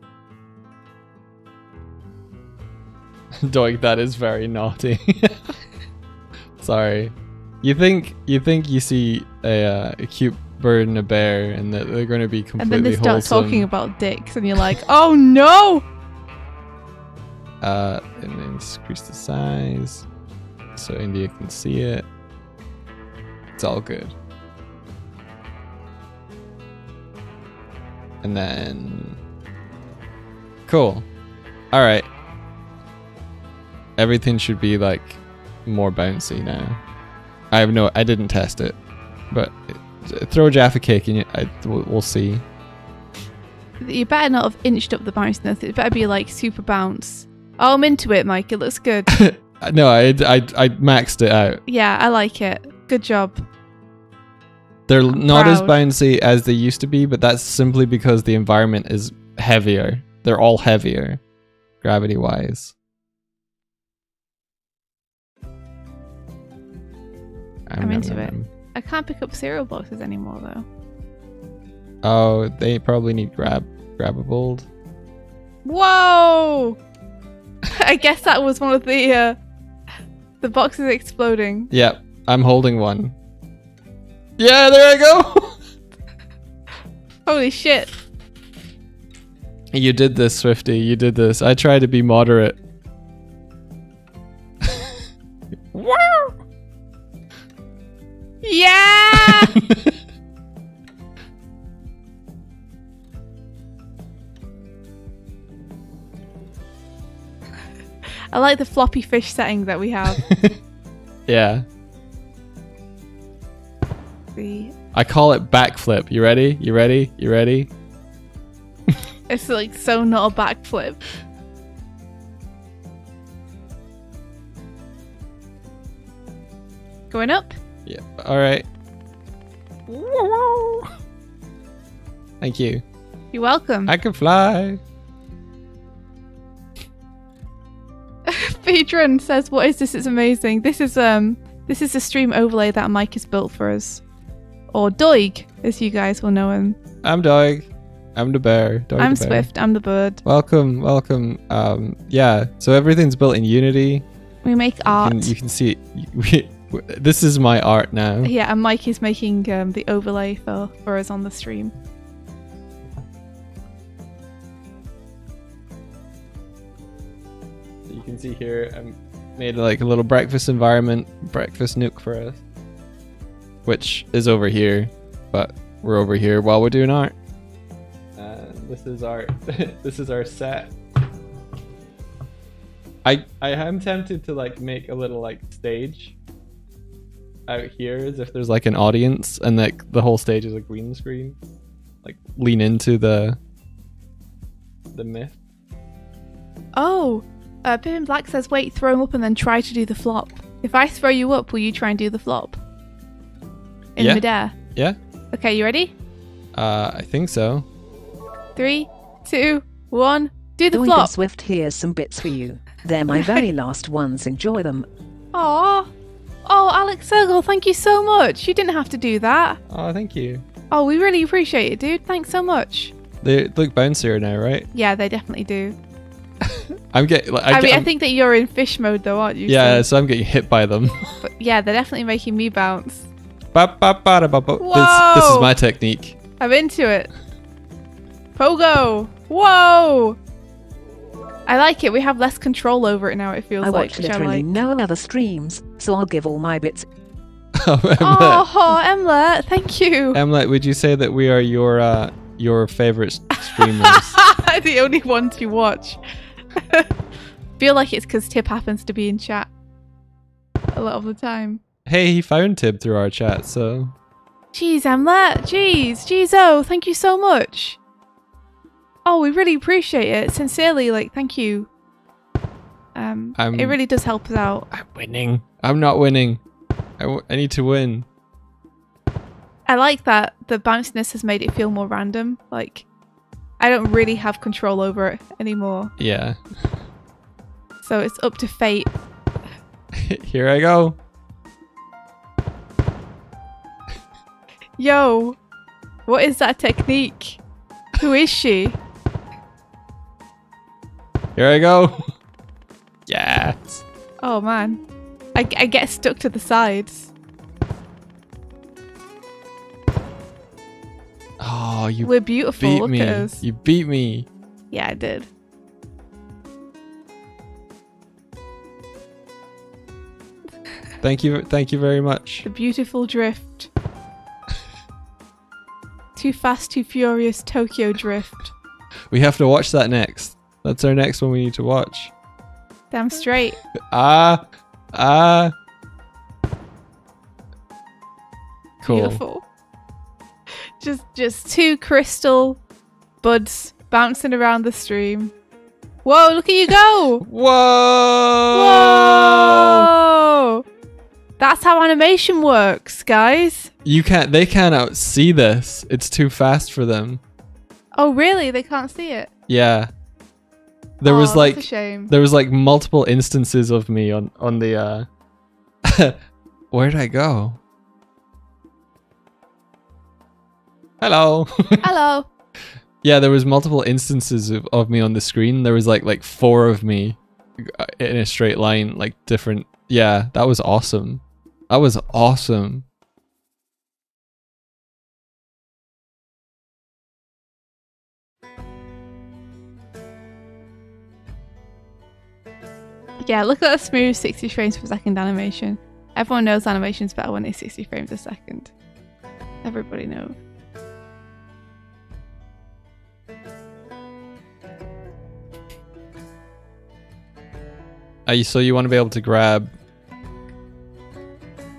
Doig, that is very naughty. Sorry. You think you think you see a, uh, a cute bird and a bear, and that they're going to be completely. And then they start wholesome. talking about dicks, and you're like, oh no! uh, and then increase the size so India can see it. It's all good. And then, cool. All right. Everything should be like more bouncy now. I have no. I didn't test it, but throw a Jaffa cake in it. I, we'll, see. You better not have inched up the bounciness. It better be like super bounce. Oh, I'm into it, Mike. It looks good. No, I, I, I maxed it out. yeah, I like it. Good job. They're not as bouncy as they used to be, but that's simply because the environment is heavier. They're all heavier, gravity wise. I'm into it. I can't pick up cereal boxes anymore, though. Oh, they probably need grab grabable. Whoa! I guess that was one of the uh, the boxes exploding. Yep, I'm holding one. Yeah, there I go. Holy shit! you did this, Swifty. You did this. I tried to be moderate. Yeah! I like the floppy fish setting that we have. yeah. The I call it backflip. You ready? You ready? You ready? it's like so not a backflip. Going up. Yeah. All right. Thank you. You're welcome. I can fly. Phaedron says, "What is this? It's amazing. This is um, this is a stream overlay that Mike has built for us, or Doig, as you guys will know him. I'm Doig. I'm the bear. Dog I'm the bear. Swift. I'm the bird. Welcome, welcome. Um, yeah. So everything's built in Unity. We make You art. can, you can see. We, this is my art now. Yeah, and Mike is making um, the overlay for for us on the stream. You can see here. I made like a little breakfast environment, breakfast nook for us, which is over here, but we're over here while we're doing art. And this is our this is our set. I I am tempted to like make a little like stage out here as if there's like an audience and like the whole stage is a green screen. Like lean into the the myth. Oh, uh, Pippin Black says, "Wait, throw him up and then try to do the flop. If I throw you up, will you try and do the flop in Yeah. midair? Yeah? Okay, you ready? Uh I think so. Three, two, one. Do the Doiga flop. Swift, here's some bits for you. They're my very last ones. Enjoy them. Aw. Oh, Alex Sergel, thank you so much. You didn't have to do that. Oh, thank you. Oh, we really appreciate it, dude. Thanks so much. They look bouncier now, right? Yeah, they definitely do. I'm getting. Like, I, mean, I I'm- think that you're in fish mode, though, aren't you? Yeah, So- so I'm getting hit by them. but yeah, they're definitely making me bounce. Ba, ba, ba, da, ba, ba. This, this is my technique. I'm into it. Pogo. Whoa. I like it. We have less control over it now. It feels I like. watch which I literally like. no other streams, so I'll give all my bits. Emlet, Oh, Emlet, thank you. Emlet, would you say that we are your uh, your favorite s- streamers? the only ones you watch. Feel like it's because Tip happens to be in chat a lot of the time. hey, he found Tib through our chat, so Jeez, Emlet. Jeez, jeez, oh, thank you so much. Oh, we really appreciate it. Sincerely, like, thank you. Um, I'm- it really does help us out. I'm winning. I'm not winning. I, w- I need to win. I like that the bounciness has made it feel more random. Like, I don't really have control over it anymore. Yeah. So it's up to fate. Here I go. Yo, what is that technique? Who is she? Here I go. yes. Oh man, I, I get stuck to the sides. Oh, you We're beautiful. beat Look me. at us. You beat me. Yeah, I did. Thank you. Thank you very much. The beautiful drift. too fast, too furious Tokyo drift. We have to watch that next. That's our next one we need to watch. Damn straight. Ah, ah. Cool. Beautiful. Just just two crystal buds bouncing around the stream. Whoa, look at you go! Whoa! Whoa! That's how animation works, guys. You can't. They can't outsee this. It's too fast for them. Oh, really? They can't see it. Yeah. There Oh, was like there was like multiple instances of me on on the uh where'd i go? Hello. Hello. yeah there was multiple instances of, of me on the screen. There was like like four of me uh, in a straight line like different yeah that was awesome. That was awesome Yeah, look at that smooth 60 frames per second animation. Everyone knows animation's better when it's 60 frames a second. Everybody knows. uh, you- so you want to be able to grab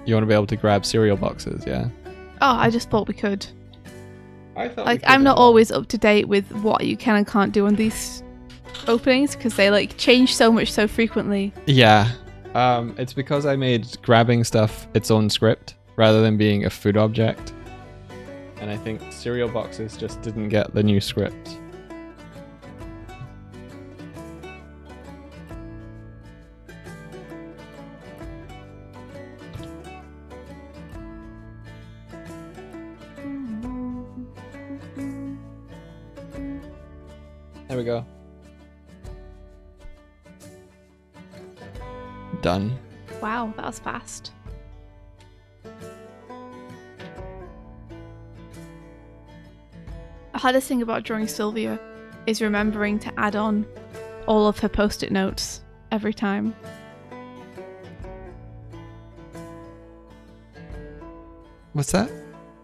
you want to be able to grab cereal boxes yeah Oh, I just thought we could. I thought Like, I'm not always up to date with what you can and can't do on these openings because they like change so much so frequently. Yeah. Um, it's because I made grabbing stuff its own script rather than being a food object. And I think cereal boxes just didn't get the new script. There we go. Done. Wow, that was fast. The hardest thing about drawing Sylvia is remembering to add on all of her post it notes every time. What's that?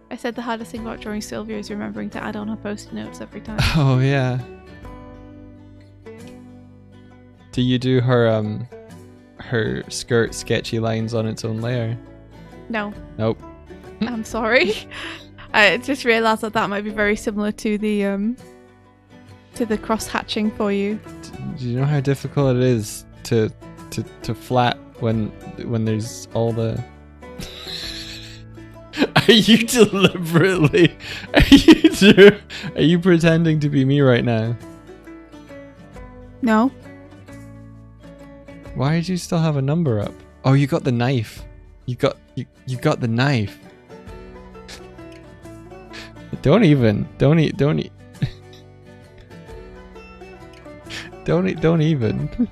I said the hardest thing about drawing Sylvia is remembering to add on her post it notes every time. Oh yeah. Do you do her um her skirt sketchy lines on its own layer? No, Nope. I'm sorry. I just realised that that might be very similar to the um to the cross hatching for you. Do you know how difficult it is to to to flat when when there's all the Are you deliberately are you do, are you pretending to be me right now? No, Why did you still have a number up? Oh, you got the knife. You got you you got the knife. Don't even. Don't eat. Don't eat. don't eat. Don't even.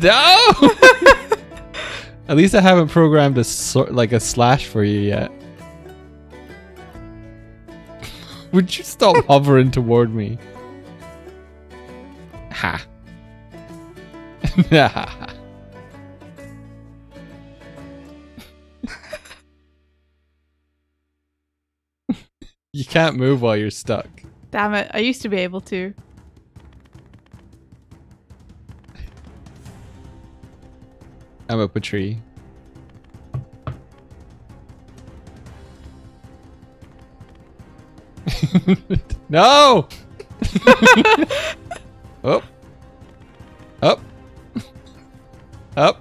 no. At least I haven't programmed a sort like a slash for you yet. Would you stop hovering toward me? Ha. you can't move while you're stuck. damn it! I used to be able to. I'm up a tree. no! up. Up. Up.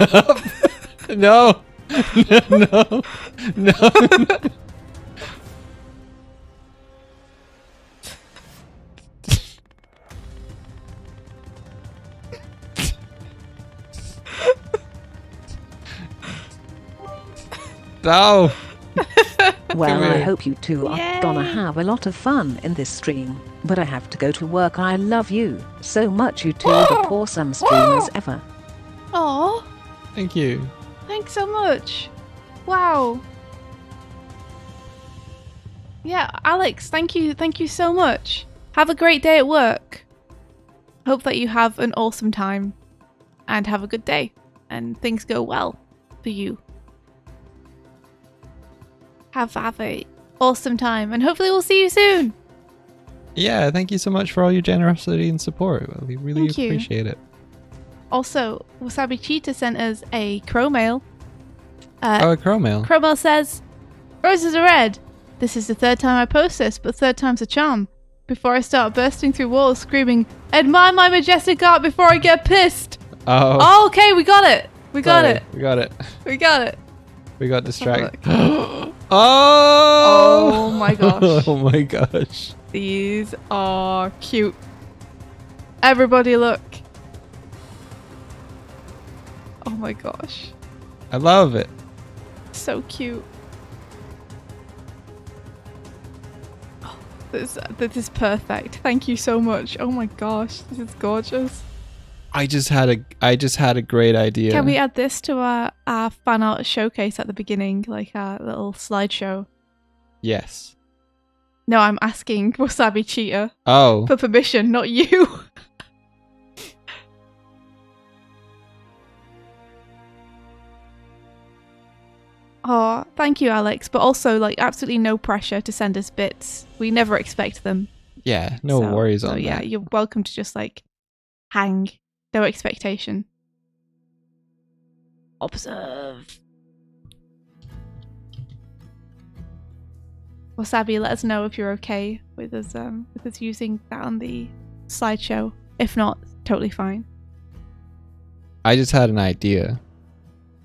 Up. No. no. No. No. Well, I hope you two are gonna have a lot of fun in this stream. But I have to go to work. I love you so much. You two are the awesome streamers ever. Aw, Thank you. thanks so much. Wow. Yeah, Alex, thank you, thank you so much. Have a great day at work. Hope that you have an awesome time and have a good day and things go well for you. Have have a awesome time and hopefully we'll see you soon. Yeah, thank you so much for all your generosity and support. We really Thank you. appreciate it. Also, Wasabi Cheetah sent us a crow mail. Uh, Oh, a crow mail. Crow mail says, Roses are red. This is the third time I post this, but third time's a charm. Before I start bursting through walls screaming, Admire my majestic art before I get pissed. Oh, Oh, okay, we got it. We got sorry. it. We got it. We got it. We got distracted. oh! Oh my gosh. oh my gosh. These are cute. Everybody look. Oh my gosh. I love it. So cute. Oh, This, this is perfect. Thank you so much. Oh my gosh, this is gorgeous. I just had a I just had a great idea. Can we add this to our, our fan art showcase at the beginning, like our little slideshow? Yes. No, I'm asking Wasabi Cheetah Oh. for permission, not you. oh, thank you, Alex. But also, like, absolutely no pressure to send us bits. We never expect them. Yeah, no So- worries so on yeah, you're welcome to just like hang. No expectation. Observe. Well, Wasabi, let us know if you're okay with us um with us using that on the slideshow. If not, totally fine. I just had an idea.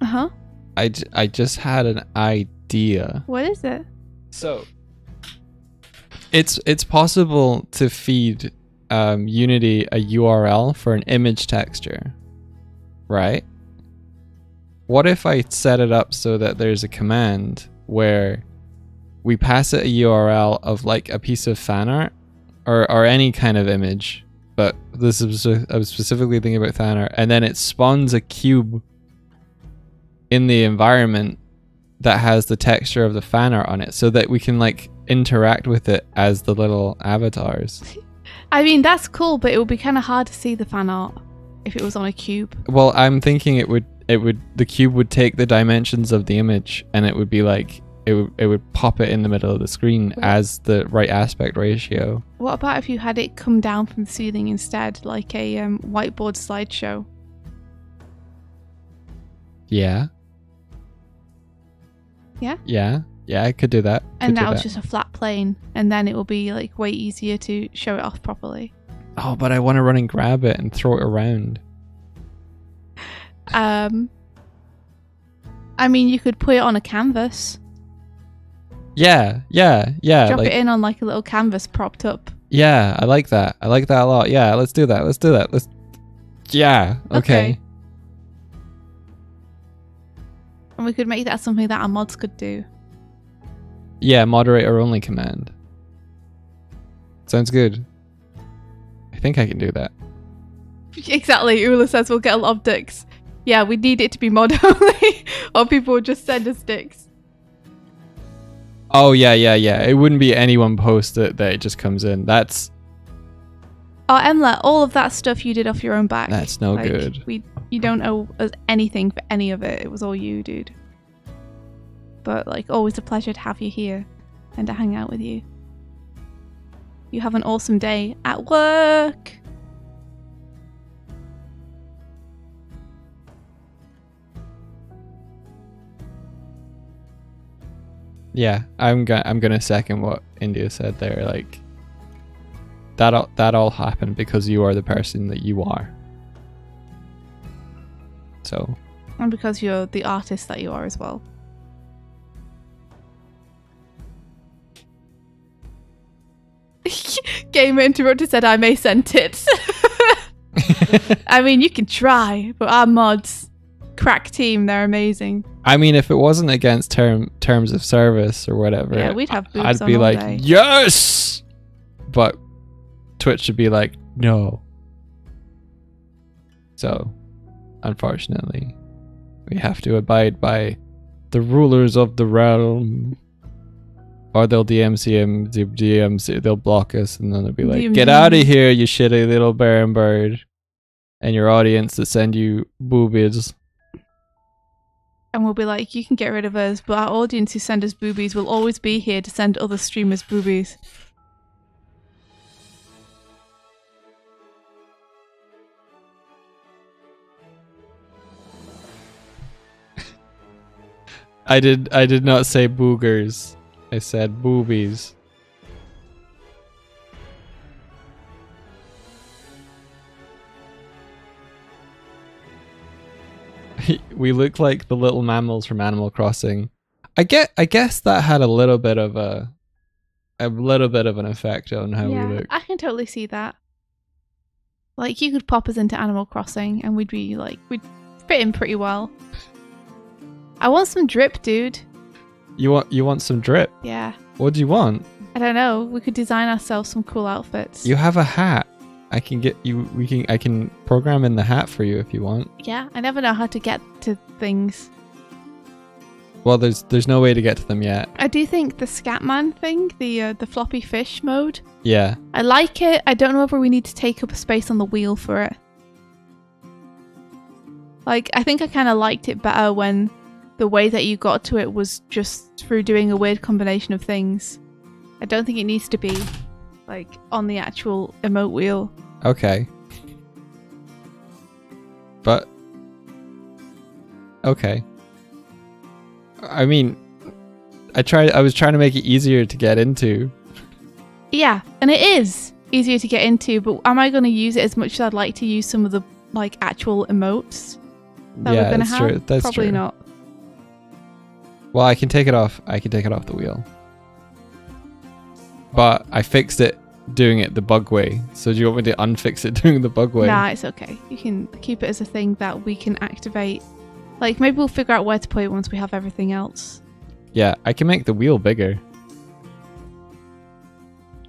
Uh huh. I, j- I just had an idea. What is it? So it's it's possible to feed um, Unity a URL for an image texture, right? What if I set it up so that there's a command where we pass it a URL of like a piece of fan art or or any kind of image, but this is I was specifically thinking about fan art, and then it spawns a cube in the environment that has the texture of the fan art on it so that we can like interact with it as the little avatars. I mean, that's cool, but it would be kind of hard to see the fan art if it was on a cube. Well, I'm thinking it would it would the cube would take the dimensions of the image and it would be like it would it would pop it in the middle of the screen as the right aspect ratio. What about if you had it come down from the ceiling instead, like a um, whiteboard slideshow? Yeah. Yeah? Yeah. Yeah, I could do that. And Could do now it's just a flat plane, and then it will be like way easier to show it off properly. Oh, but I want to run and grab it and throw it around. Um, I mean, you could put it on a canvas, Yeah, yeah, yeah. drop like, it in on like a little canvas propped up. Yeah, I like that. I like that a lot. Yeah, let's do that. Let's do that. Let's. Yeah. Okay. Okay. And we could make that something that our mods could do. Yeah, moderator only command. Sounds good. I think I can do that. Exactly. Ula says we'll get a lot of dicks. Yeah, we need it to be mod only, or people would just send us dicks. Oh yeah, yeah, yeah. It wouldn't be anyone post it that it just comes in. That's Oh, Emla, all of that stuff you did off your own back. that's no Like, good. We, you don't owe us anything for any of it. It was all you, dude. But like, always a pleasure to have you here and to hang out with you. You have an awesome day at work. Yeah, I'm gonna I'm gonna second what India said there. Like that all that all happened because you are the person that you are. So And because you're the artist that you are as well. Gamer Interrupted said I may send it. I mean, you can try, but our mods crack team. They're amazing. I mean, if it wasn't against term terms of service or whatever, Yeah, we'd have I'd be like, day. yes. But Twitch should be like, no. So, unfortunately, we have to abide by the rulers of the realm. Or they'll DMCM, DMC, they'll block us, and then they'll be like, "Get out of here, you shitty little baron bird!" And your audience to send you boobies. And we'll be like, you can get rid of us, but our audience who send us boobies will always be here to send other streamers boobies. I did. I did not say boogers. I said boobies. we look like the little mammals from Animal Crossing. I get. I guess that had a little bit of a, a little bit of an effect on how yeah, we look. I can totally see that. Like you could pop us into Animal Crossing and we'd be like we'd fit in pretty well. I want some drip, dude. You want. You want some drip. Yeah. What do you want? I don't know. We could design ourselves some cool outfits. You have a hat. I can get you. We can. I can program in the hat for you if you want. yeah, I never know how to get to things. Well, there's there's no way to get to them yet. I do think the Scatman thing, the uh, the floppy fish mode, Yeah. I like it. I don't know whether we need to take up a space on the wheel for it. Like, I think I kind of liked it better when the way that you got to it was just through doing a weird combination of things. I don't think it needs to be like on the actual emote wheel. Okay. But okay. I mean, I tried. I was trying to make it easier to get into. Yeah, and it is easier to get into, but am I going to use it as much as I'd like to use some of the like actual emotes that yeah, we're going to have? true. That's Probably true. not. Well, I can take it off. I can take it off the wheel. But I fixed it doing it the bug way. So do you want me to unfix it doing the bug way? Nah, it's okay. You can keep it as a thing that we can activate. Like maybe we'll figure out where to put it once we have everything else. Yeah, I can make the wheel bigger.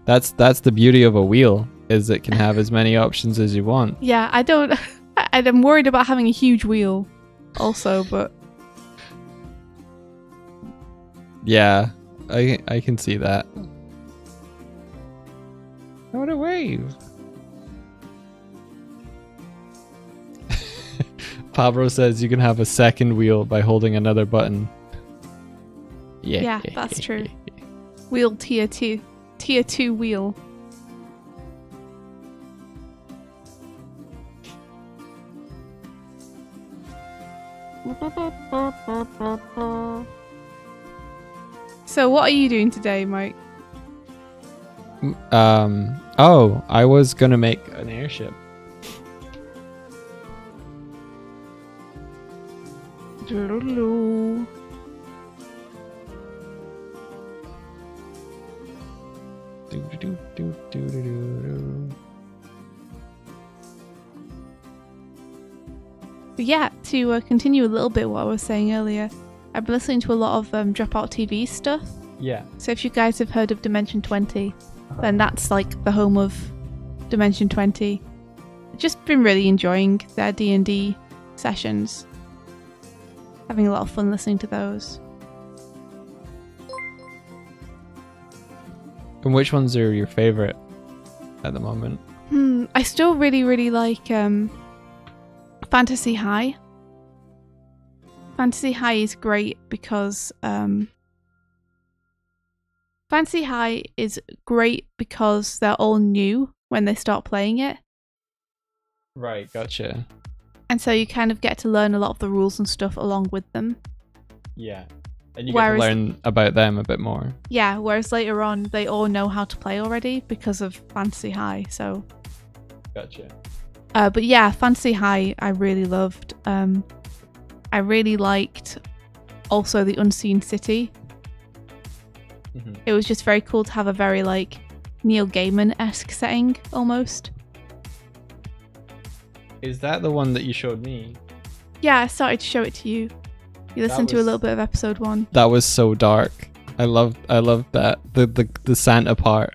That's that's the beauty of a wheel is it can have as many options as you want. Yeah, I don't. I'm worried about having a huge wheel, also, but Yeah, I I can see that. What a wave. Pablo says you can have a second wheel by holding another button. Yeah, Yeah, that's true. wheel tier two, tier two wheel. So, what are you doing today, Mike? Um. Oh, I was gonna make an airship. Yeah, to uh, continue a little bit what I was saying earlier, I've been listening to a lot of um, Dropout TV stuff. Yeah. So if you guys have heard of Dimension 20, then that's like the home of Dimension 20. Just been really enjoying their D&D sessions. Having a lot of fun listening to those. And which ones are your favorite at the moment? Hmm, I still really really like um Fantasy High. Fantasy High is great because um Fantasy High is great because they're all new when they start playing it. Right, gotcha. And so you kind of get to learn a lot of the rules and stuff along with them. Yeah. And you Whereas- get to learn about them a bit more. Yeah, whereas later on they all know how to play already because of Fantasy High. So, Gotcha. uh, but yeah, Fantasy High I really loved. Um, I really liked also the Unseen City. Mm-hmm. It was just very cool to have a very like Neil Gaiman esque setting almost. Is that the one that you showed me? Yeah, I started to show it to you. You listened to a little bit of episode one. That was so dark. I love I love that the the the Santa part.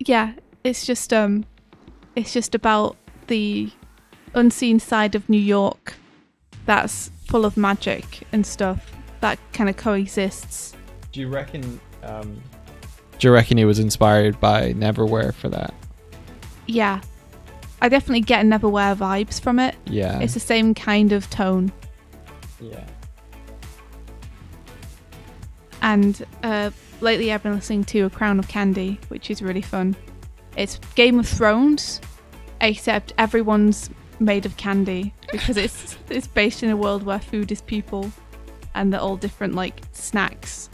Yeah, it's just um, it's just about the unseen side of New York that's full of magic and stuff that kind of coexists. Do you reckon? Um, do you reckon he was inspired by Neverwhere for that? Yeah, I definitely get Neverwhere vibes from it. Yeah. It's the same kind of tone. yeah. And uh, lately, I've been listening to A Crown of Candy, which is really fun. It's Game of Thrones, except everyone's made of candy because it's it's based in a world where food is people, and they're all different like snacks.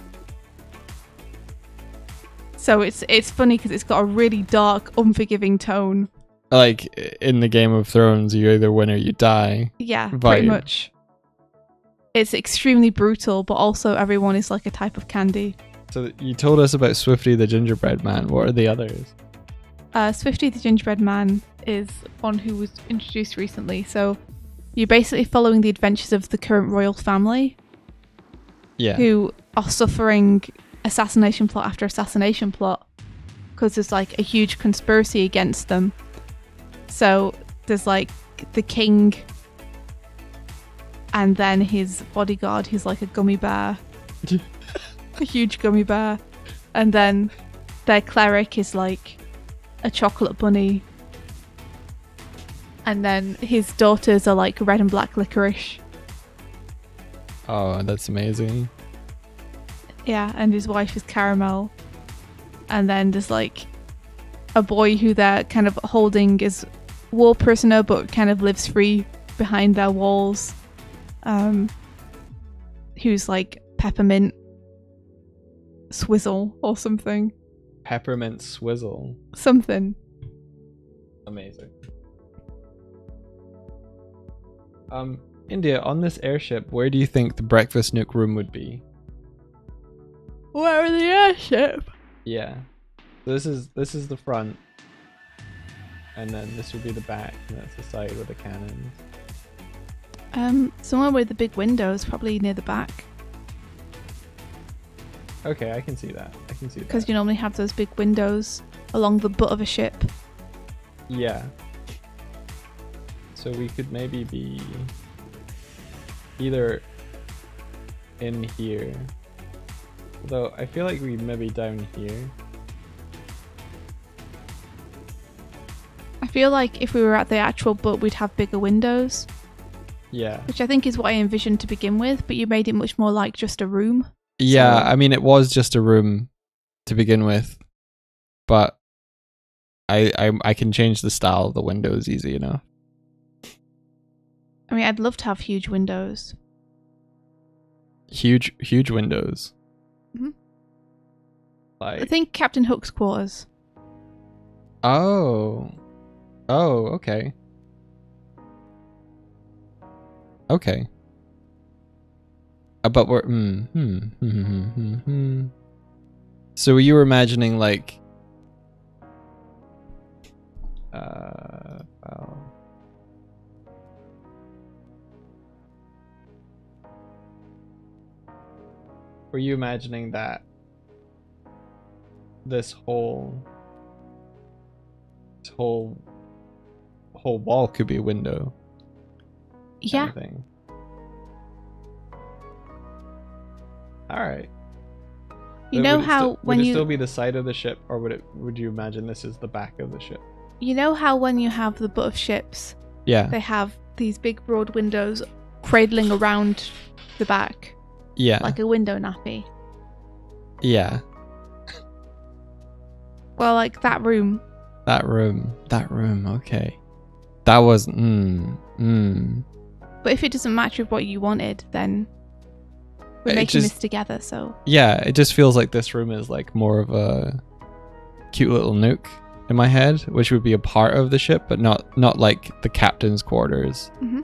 So it's it's funny because it's got a really dark, unforgiving tone. Like in the Game of Thrones, you either win or you die. Yeah, Vibe. pretty much. It's extremely brutal, but also everyone is like a type of candy. So you told us about Swifty the gingerbread man. What are the others? Uh, Swifty the Gingerbread Man is one who was introduced recently. So you're basically following the adventures of the current royal family Yeah. who are suffering assassination plot after assassination plot because there's like a huge conspiracy against them. So there's like the king and then his bodyguard who's like a gummy bear. a huge gummy bear. And then their cleric is like a chocolate bunny. And then his daughters are like red and black licorice. Oh, that's amazing. Yeah, and his wife is Caramel. And then there's like a boy who they're kind of holding as war prisoner but kind of lives free behind their walls. Um who's like peppermint swizzle or something. Peppermint swizzle. Something. Amazing. Um, India, on this airship, where do you think the breakfast nook room would be? Where are the airship? Yeah. So this is this is the front. And then this would be the back, and that's the side with the cannons. Um, somewhere with the big windows, probably near the back. Okay, I can see that. I can see that. Because you normally have those big windows along the butt of a ship. Yeah. So we could maybe be either in here. Although I feel like we maybe down here. I feel like if we were at the actual butt, we'd have bigger windows, Yeah. which I think is what I envisioned to begin with, but you made it much more like just a room. Yeah, So- I mean it was just a room to begin with. But I I I can change the style of the windows easy enough. I mean, I'd love to have huge windows. Huge huge windows. Mhm. I think Captain Hook's quarters. Oh. Oh, okay. Okay. Uh, but we're mm, hmm, hmm, hmm, hmm, hmm, hmm. So you were imagining like uh well Were you imagining that this whole this whole whole wall could be a window Yeah, thing. All right. you know how still, when would it you still be the side of the ship, or would it? Would you imagine this is the back of the ship? you know how when you have the butt of ships, Yeah. they have these big broad windows cradling around the back Yeah. like a window nappy. yeah. Well, like that room. That room. That room. Okay. That was. Mm. Mm. But if it doesn't match with what you wanted, then we're It making just- this together. So Yeah. It just feels like this room is like more of a cute little nook in my head, which would be a part of the ship, but not not like the captain's quarters. Mhm.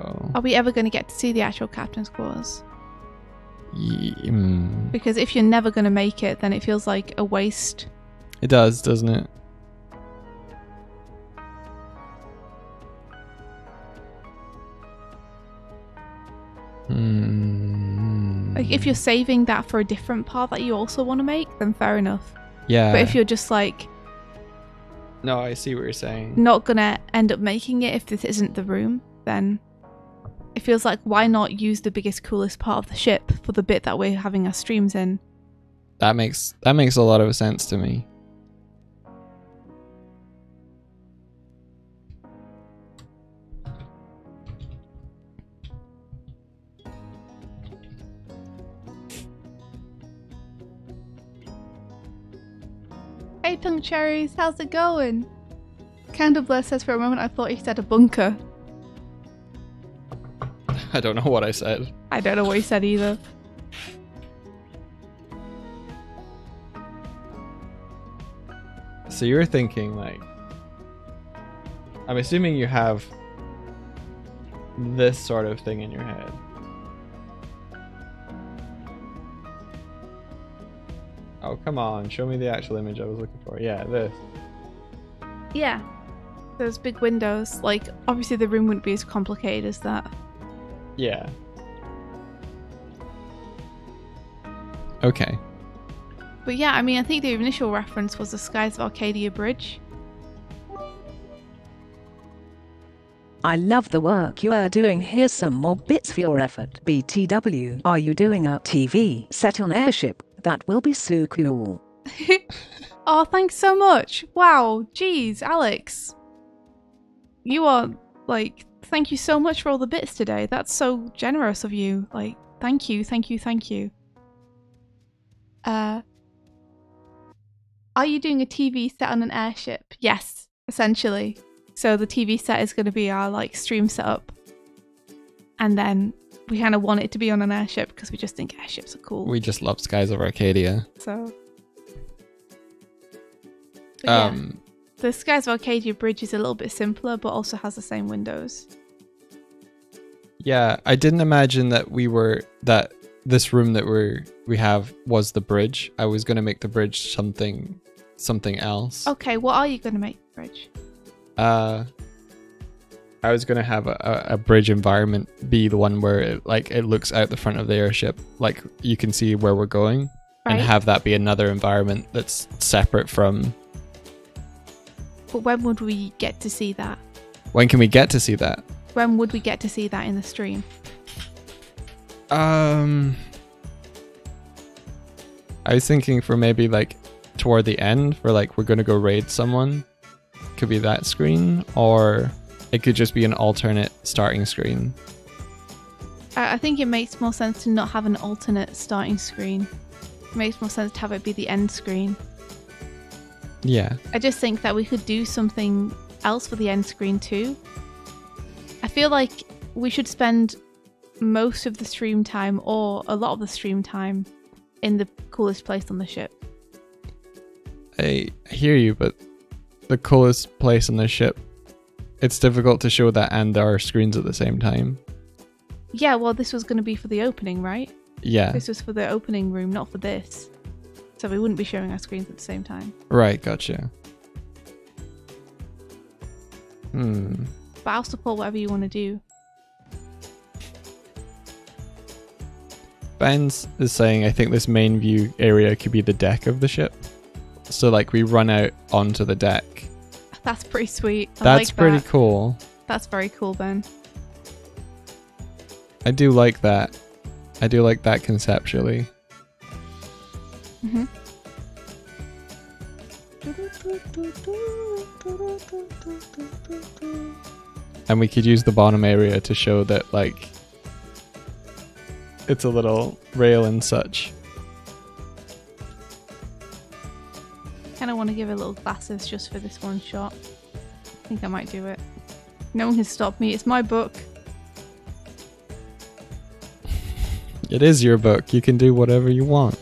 So. are we ever going to get to see the actual captain's quarters? ye- mm. Because if you're never going to make it, then it feels like a waste. It does, doesn't it? Hmm. Like if you're saving that for a different part that you also want to make, then fair enough. yeah. But if you're just like no, I see what you're saying. not gonna end up making it if this isn't the room, then it feels like why not use the biggest, coolest part of the ship for the bit that we're having our streams in? That makes that makes a lot of sense to me. Hey Punk Cherries, how's it going? Candleblur says for a moment I thought he said a bunker. I don't know what I said. I don't know what he said either. So you're thinking like I'm assuming you have this sort of thing in your head. Oh, come on. Show me the actual image I was looking for. Yeah, this. Yeah. Those big windows. Like, obviously the room wouldn't be as complicated as that. Yeah. Okay. But yeah, I mean, I think the initial reference was the Skies of Arcadia Bridge. I love the work you are doing. Here's some more bits for your effort. BTW, are you doing a TV set on airship? That will be so cool. oh, thanks so much. Wow, jeez, Alex. You are, like, thank you so much for all the bits today. That's so generous of you. Like, thank you, thank you, thank you. Uh, are you doing a TV set on an airship? Yes, essentially. So the TV set is going to be our, like, stream setup. And then we kind of want it to be on an airship because we just think airships are cool. We just love Skies of Arcadia. So. But yeah, Um the Skies of Arcadia bridge is a little bit simpler, but also has the same windows. yeah, I didn't imagine that we were that this room that we're we have was the bridge. I was going to make the bridge something something else. Okay, what are you going to make the bridge? Uh, I was gonna have a, a, a bridge environment be the one where it, like it looks out the front of the airship, like you can see where we're going, Right? and have that be another environment that's separate from. But when would we get to see that? When can we get to see that? When would we get to see that in the stream? Um, I was thinking for maybe like toward the end, for like we're gonna go raid someone. Could be that screen, or it could just be an alternate starting screen. I I think it makes more sense to not have an alternate starting screen. It makes more sense to have it be the end screen. Yeah, I just think that we could do something else for the end screen too. I feel like we should spend most of the stream time or a lot of the stream time in the coolest place on the ship. I hear you, but the coolest place on the ship, it's difficult to show that and our screens at the same time. Yeah, well, this was going to be for the opening, right? Yeah, This was for the opening room, not for this. So we wouldn't be showing our screens at the same time. right, gotcha. Hmm. But I'll support whatever you want to do. Ben's is saying I think this main view area could be the deck of the ship. So like we run out onto the deck. That's pretty sweet. I That's like pretty that. cool. That's very cool, Ben. I do like that. I do like that conceptually. Hmm And we could use the bottom area to show that like it's a little rail and such. Kind of want to give a little glasses just for this one shot. I think I might do it. No one can stop me. It's my book. It is your book. You can do whatever you want.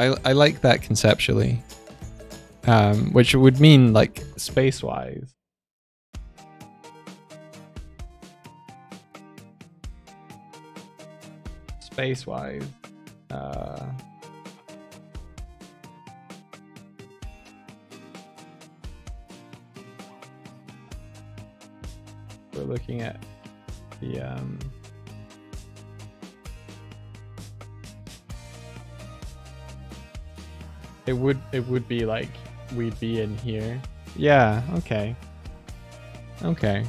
I I like that conceptually. Um, which would mean like space wise. Space wise. Uh we're looking at the um it would it would be like we'd be in here. Yeah, okay. Okay.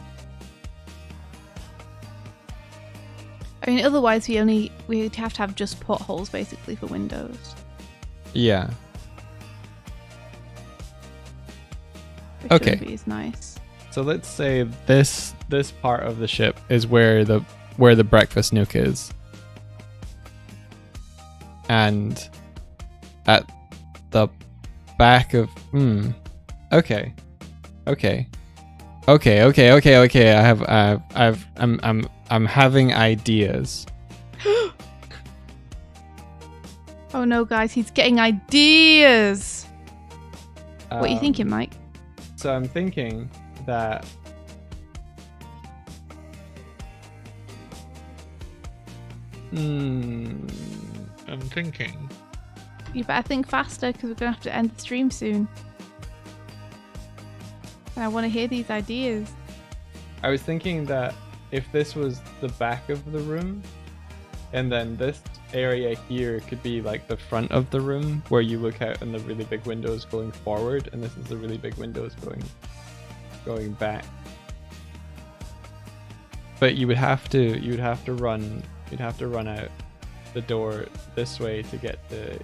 I mean, otherwise we only we'd have to have just portholes basically for windows. Yeah. Which Okay. wouldn't be nice. So let's say this this part of the ship is where the where the breakfast nook is. And at the back of hmm. Okay. Okay. Okay, okay, okay, okay. I have I've I've I'm I'm I'm having ideas. Oh no, guys, he's getting ideas. what are you Um, thinking, Mike? So I'm thinking that Hmm. I'm thinking. You better think faster because we're gonna have to end the stream soon. And I want to hear these ideas. I was thinking that if this was the back of the room, and then this area here could be like the front of the room where you look out and the really big windows going forward, and this is the really big windows going going back. But you would have to you would have to run you'd have to run out the door this way to get to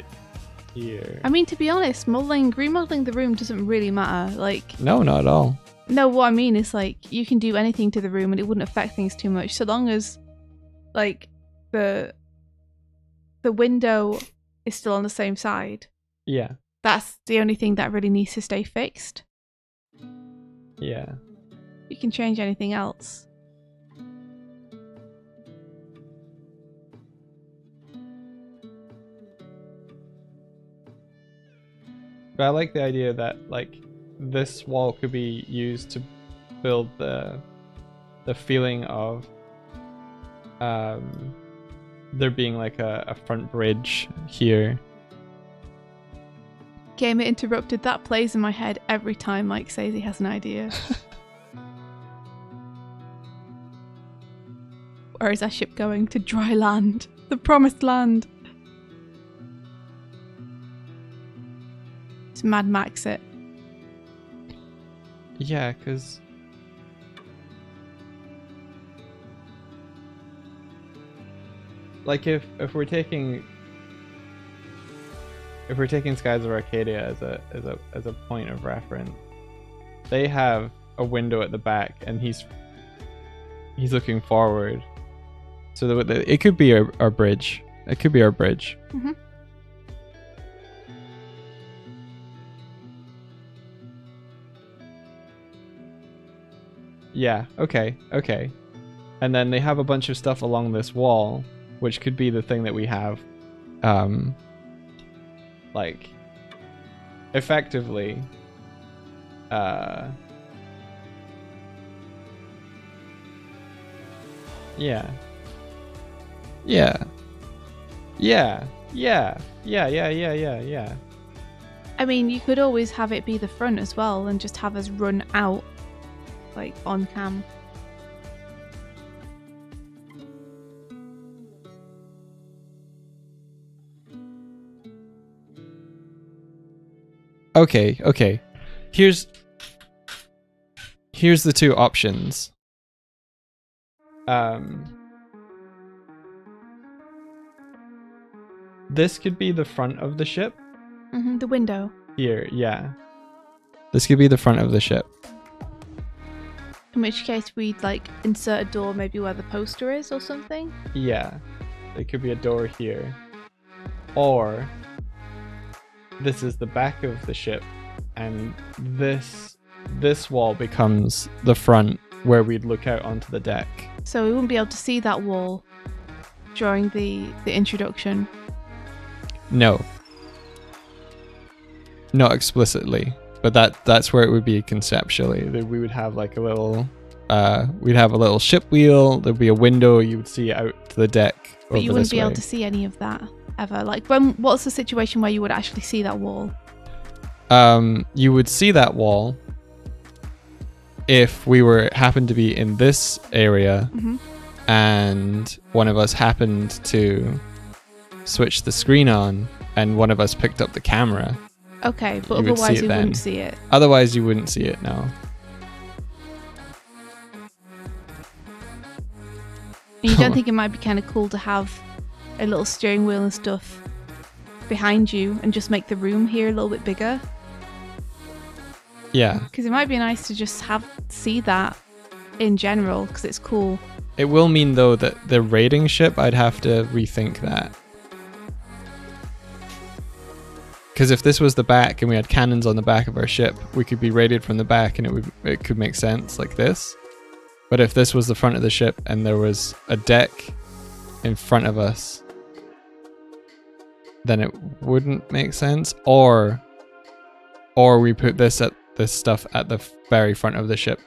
here. I mean, to be honest, modeling, remodeling the room doesn't really matter. Like, no, not at all. no, what I mean is like you can do anything to the room and it wouldn't affect things too much, so long as like the the window is still on the same side. Yeah. That's the only thing that really needs to stay fixed. Yeah. You can change anything else. But I like the idea that like this wall could be used to build the the feeling of um there being like a, a front bridge here. Gamer interrupted. That plays in my head every time Mike says he has an idea. Where is our ship going? To dry land. The promised land. It's Mad Max it. Yeah, because like if if we're taking if we're taking Skies of Arcadia as a as a as a point of reference, they have a window at the back, and he's he's looking forward. So the, the, it could be our, our bridge. It could be our bridge. Mhm. Yeah, okay, okay. And then they have a bunch of stuff along this wall, which could be the thing that we have. Um, like, effectively, uh, yeah. Yeah. Yeah. Yeah. Yeah, yeah, yeah, yeah, yeah. I mean, you could always have it be the front as well and just have us run out, like on cam. Okay, okay. Here's here's the two options. Um This could be the front of the ship. hmm the window. Here, yeah. This could be the front of the ship. In which case, we'd like insert a door maybe where the poster is or something. Yeah. There could be a door here. Or this is the back of the ship and this this wall becomes the front where we'd look out onto the deck. So we wouldn't be able to see that wall during the the introduction. No. Not explicitly, but that that's where it would be conceptually. That we would have like a little uh we'd have a little ship wheel, there'd be a window, you would see out to the deck. But you wouldn't be able to see any of that ever. Like when what's the situation where you would actually see that wall? um you would see that wall if we were happened to be in this area Mhm. and one of us happened to switch the screen on and one of us picked up the camera, Okay, but You otherwise it you then. wouldn't see it. otherwise you wouldn't see it now. And you don't think it might be kind of cool to have a little steering wheel and stuff behind you and just make the room here a little bit bigger? Yeah, Because it might be nice to just have see that in general because it's cool. it will mean though that the raiding ship I'd have to rethink that. Because if this was the back and we had cannons on the back of our ship, we could be raided from the back and it would it could make sense like this. But if this was the front of the ship and there was a deck in front of us, then it wouldn't make sense. Or or we put this at this stuff at the very front of the ship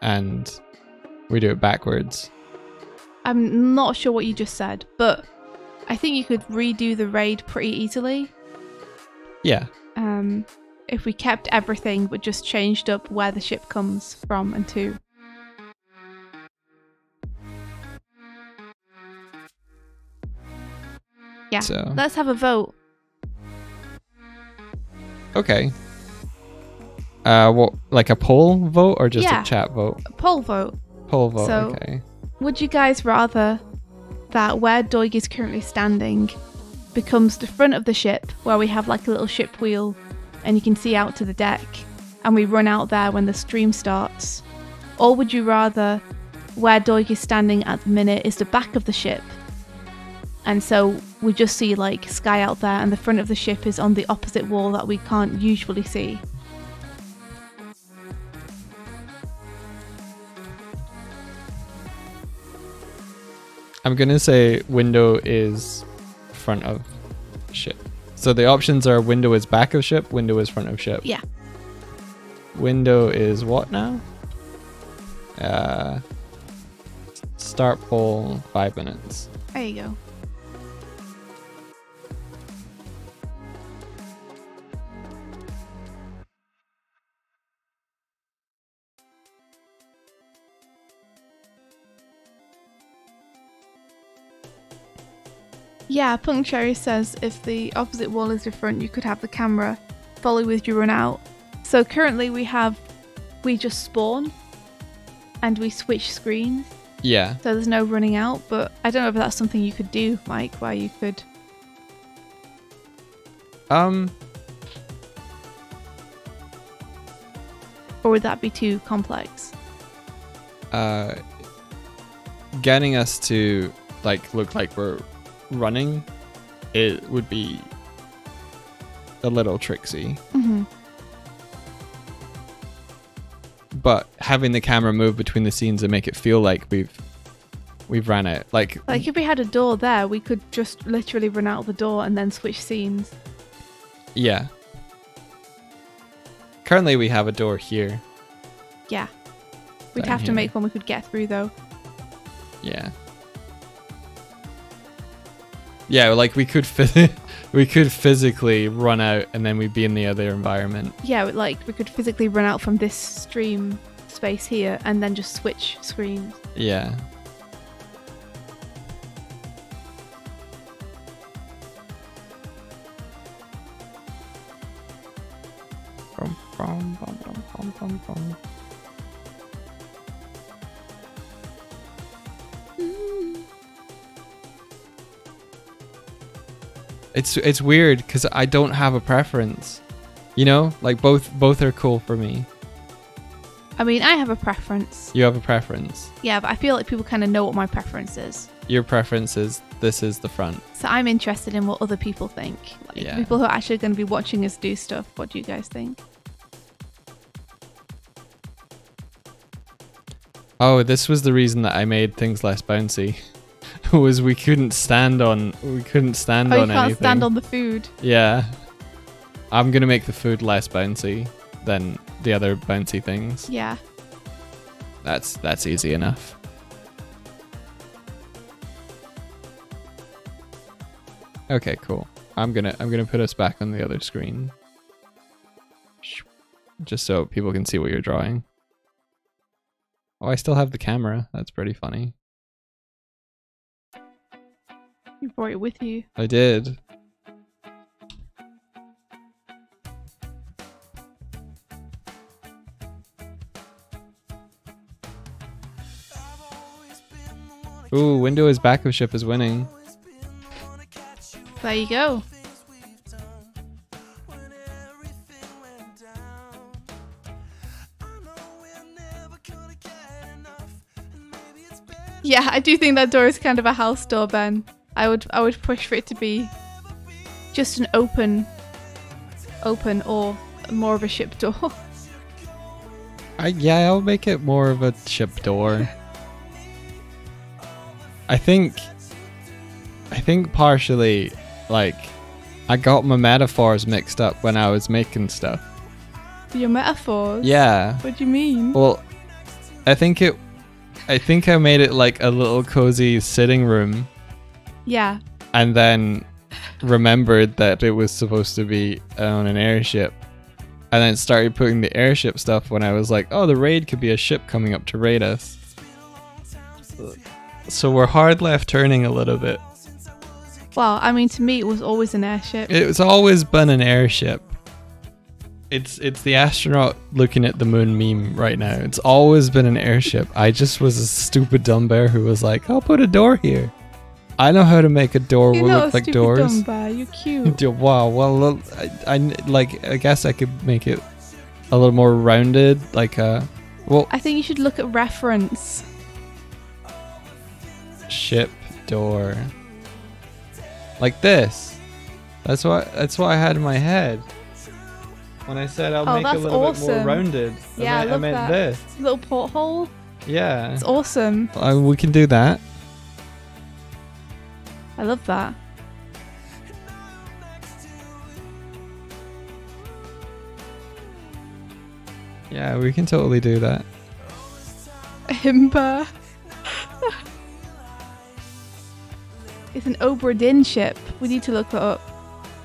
and we do it backwards. I'm not sure what you just said, but I think you could redo the raid pretty easily Yeah. um, if we kept everything but just changed up where the ship comes from and to. Yeah, So let's have a vote. okay. Uh, what like a poll vote or just Yeah. a chat vote? A poll vote. Poll vote. So- okay. Would you guys rather that where Doig is currently standing becomes the front of the ship, where we have like a little ship wheel and you can see out to the deck, and we run out there when the stream starts? Or would you rather where Doig is standing at the minute is the back of the ship? And so we just see like sky out there, and the front of the ship is on the opposite wall that we can't usually see. I'm gonna say window is front of ship. So the options are window is back of ship, window is front of ship. Yeah. Window is what now? Uh, start poll five minutes. There you go. Yeah, Punk Cherry says if the opposite wall is the front, you could have the camera follow with you run out. So currently we have, we just spawn and we switch screens. Yeah. So there's no running out, but I don't know if that's something you could do, Mike, where you could. Um. Or would that be too complex? uh, getting us to like look like we're running, it would be a little tricksy. Mm-hmm. But having the camera move between the scenes and make it feel like we've we've ran it, like, Like if we had a door there, we could just literally run out the door and then switch scenes. yeah. Currently, we have a door here. Yeah. We'd Down have to here. make one we could get through though. Yeah. Yeah, like we could phys- we could physically run out and then we'd be in the other environment. Yeah, like we could physically run out from this stream space here and then just switch screens. Yeah. Bum, bum, bum, It's it's weird because I don't have a preference. You know, like both both are cool for me. I mean, I have a preference. You have a preference. Yeah, but I feel like people kind of know what my preference is. Your preference is this is the front. So I'm interested in what other people think. Like Yeah. people who are actually going to be watching us do stuff. What do you guys think? Oh, this was the reason that I made things less bouncy. was we couldn't stand on we couldn't stand oh, you on can't anything. stand on the food. yeah. I'm gonna make the food less bouncy than the other bouncy things. Yeah. That's that's easy enough. Okay, cool. I'm gonna I'm gonna put us back on the other screen. Just so people can see what you're drawing. Oh, I still have the camera. That's pretty funny. You brought it with you. I did. Ooh, window is back of ship is winning. There you go. Yeah, I do think that door is kind of a house door, Ben. I would I would push for it to be just an open open or more of a ship door. I yeah, I'll make it more of a ship door. I think I think partially like I got my metaphors mixed up when I was making stuff. Your metaphors. Yeah. What do you mean? Well, I think it I think I made it like a little cozy sitting room Yeah. and then remembered that it was supposed to be on an airship. And then started putting the airship stuff when I was like, oh, the raid could be a ship coming up to raid us. So we're hard left turning a little bit. Well, I mean, to me, it was always an airship. It's always been an airship. It's it's the astronaut looking at the moon meme right now. It's always been an airship. I just was a stupid dumb bear who was like, I'll put a door here. I know how to make a door will not look like doors. You're cute. Wow. Well, I, I like. I guess I could make it a little more rounded. Like a well, I think you should look at reference. ship door. Like this. That's what. That's what I had in my head when I said I'll Oh, make it a little bit more rounded. Yeah, I I, meant, I love meant that. this. Little porthole. Yeah. It's awesome. Uh, we can do that. I love that. Yeah, we can totally do that. Himba. it's an Obra Dinn ship. We need to look that up.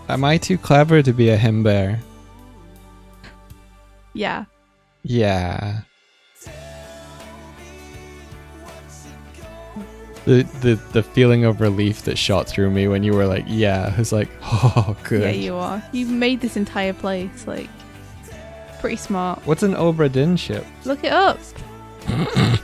Am I too clever to be a him bear? Yeah. Yeah. The, the the feeling of relief that shot through me when you were like, yeah, it's like, oh, good. Yeah, you are. You made this entire place. Like, pretty smart. What's an Obra Dinn ship? Look it up.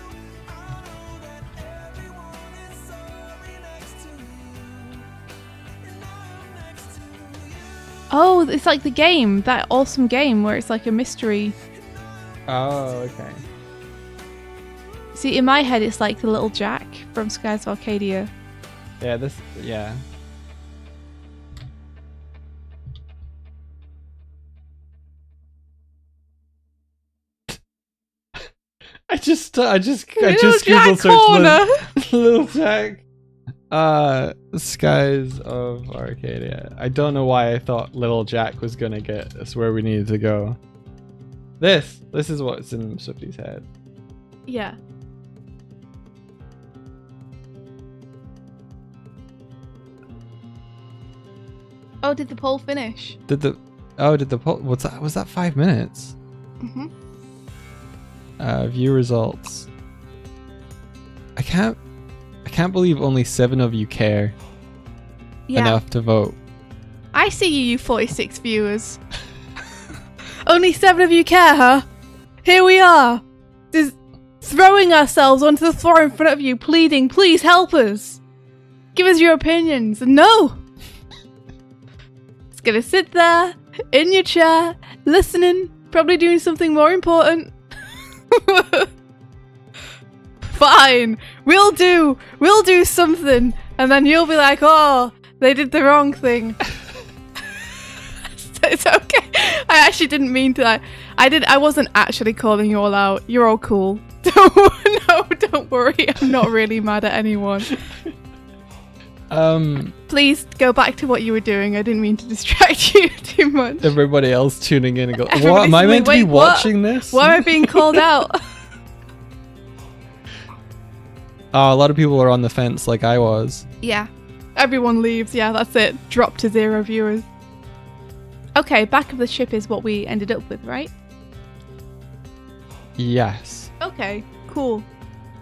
Oh, it's like the game, that awesome game where it's like a mystery. Oh, okay. See, in my head, it's like the little Jack from Skies of Arcadia. Yeah, this, yeah. I just, I just, I Little just Jack Google searched corner. Little, Little Jack. Uh, Skies of Arcadia. I don't know why I thought Little Jack was gonna get us where we needed to go. This, this is what's in Swifty's head. Yeah. Oh, did the poll finish? Did the, oh, did the poll? What's that? Was that five minutes? Mm-hmm. Uh, view results. I can't. I can't believe only seven of you care Yeah. enough to vote. I see you, you 46 viewers. Only seven of you care, huh? Here we are. Just throwing ourselves onto the floor in front of you, pleading, please help us. Give us your opinions. No. Gonna sit there in your chair, listening, probably doing something more important. Fine. We'll do. We'll do something. And then you'll be like, oh, they did the wrong thing. it's okay. I actually didn't mean to. I, I did. I wasn't actually calling you all out. You're all cool. Don't no, don't worry. I'm not really mad at anyone. Um, Please go back to what you were doing. I didn't mean to distract you too much. everybody else tuning in and go, "What am I meant to be "Wait, what? watching this?" Why am I being called out? Oh, a lot of people are on the fence, like I was. yeah. Everyone leaves. Yeah, that's it. Drop to zero viewers. Okay, back of the ship is what we ended up with, right? Yes. Okay, cool.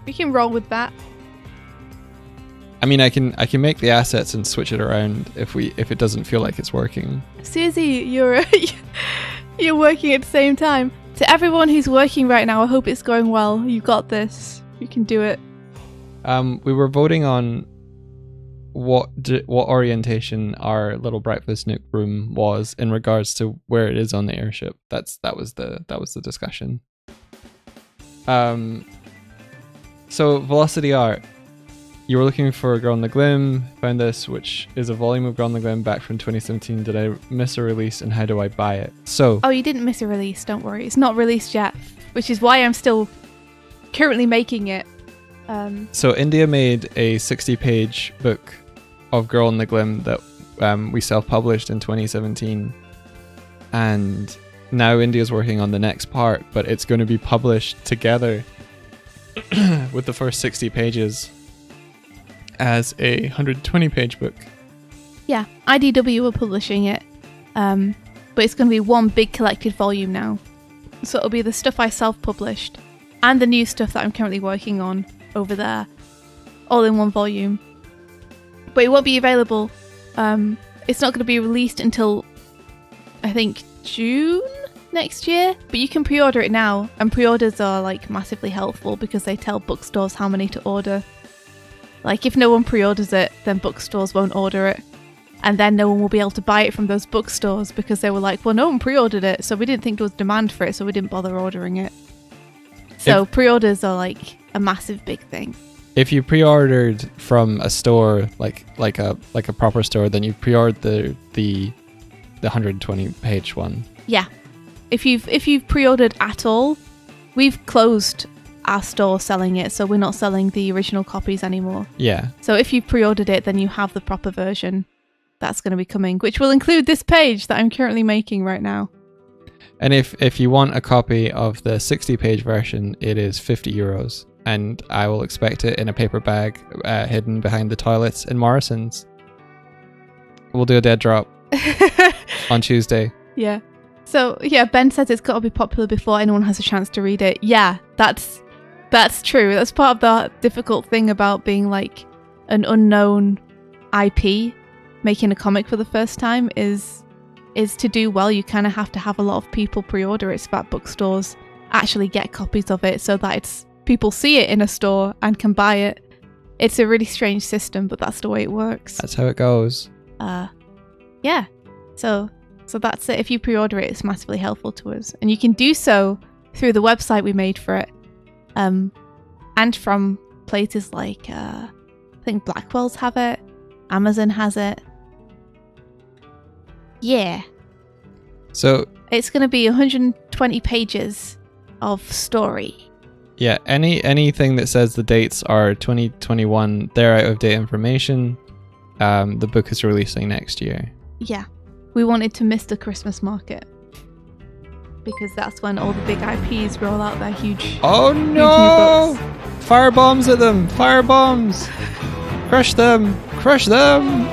We can roll with that. I mean, I can I can make the assets and switch it around if we if it doesn't feel like it's working. Susie, you're you're working at the same time. To everyone who's working right now, I hope it's going well. You got this. You can do it. Um, we were voting on what d- what orientation our little breakfast nook room was in regards to where it is on the airship. That's that was the that was the discussion. Um, so Velocity Art, you were looking for Girl and the Glim, found this, which is a volume of Girl and the Glim back from 2017. Did I miss a release, and how do I buy it? So Oh, you didn't miss a release. Don't worry. It's not released yet, which is why I'm still currently making it. Um, So India made a 60-page book of Girl and the Glim that um, we self-published in 2017, and now India's working on the next part, but it's going to be published together with the first 60 pages as a 120-page book. yeah, IDW are publishing it, um, but it's going to be one big collected volume now. So it'll be the stuff I self-published and the new stuff that I'm currently working on over there, all in one volume. But it won't be available. Um, it's not going to be released until I think June next year. But you can pre-order it now, and pre-orders are like massively helpful because they tell bookstores how many to order. Like if no one pre-orders it, then bookstores won't order it. And then no one will be able to buy it from those bookstores because they were like, well, no one pre ordered it, so we didn't think there was demand for it, so we didn't bother ordering it. So pre orders are like a massive big thing. If you pre-ordered from a store like like a like a proper store, then you pre-ordered the the the 120-page one. Yeah. If you've if you've pre-ordered at all, we've closed our store selling it, so we're not selling the original copies anymore. Yeah. So if you've pre-ordered it, then you have the proper version that's going to be coming, which will include this page that I'm currently making right now. And if if you want a copy of the 60 page version, it is 50 euros. And I will expect it in a paper bag uh, hidden behind the toilets in Morrisons. We'll do a dead drop on Tuesday. Yeah. So yeah, Ben says it's got to be popular before anyone has a chance to read it. Yeah, that's that's true. That's part of the difficult thing about being like an unknown IP, making a comic for the first time is is to do well. You kind of have to have a lot of people pre-order it so that bookstores actually get copies of it, so that it's people see it in a store and can buy it. It's a really strange system, but that's the way it works That's how it goes. uh yeah so so that's it if you pre-order it it's massively helpful to us and you can do so through the website we made for it um and from places like uh i think blackwell's have it amazon has it. Yeah. So it's going to be 120 pages of story. Yeah, any anything that says the dates are 2021, they're out of date information. Um, the book is releasing next year. yeah. We wanted to miss the christmas market because that's when all the big ips roll out their huge Oh huge no! Fire bombs at them! Fire bombs! Crush them! Crush them!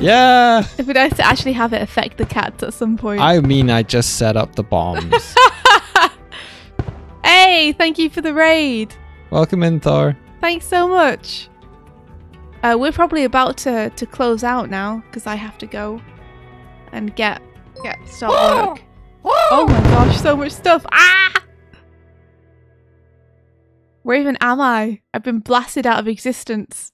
yeah! It'd be nice to actually have it affect the cats at some point. I mean, I just set up the bombs. hey, thank you for the raid. Welcome in, Thor. Thanks so much. Uh, we're probably about to, to close out now because I have to go and get get start work. Oh my gosh, so much stuff! Ah! Where even am I? I've been blasted out of existence.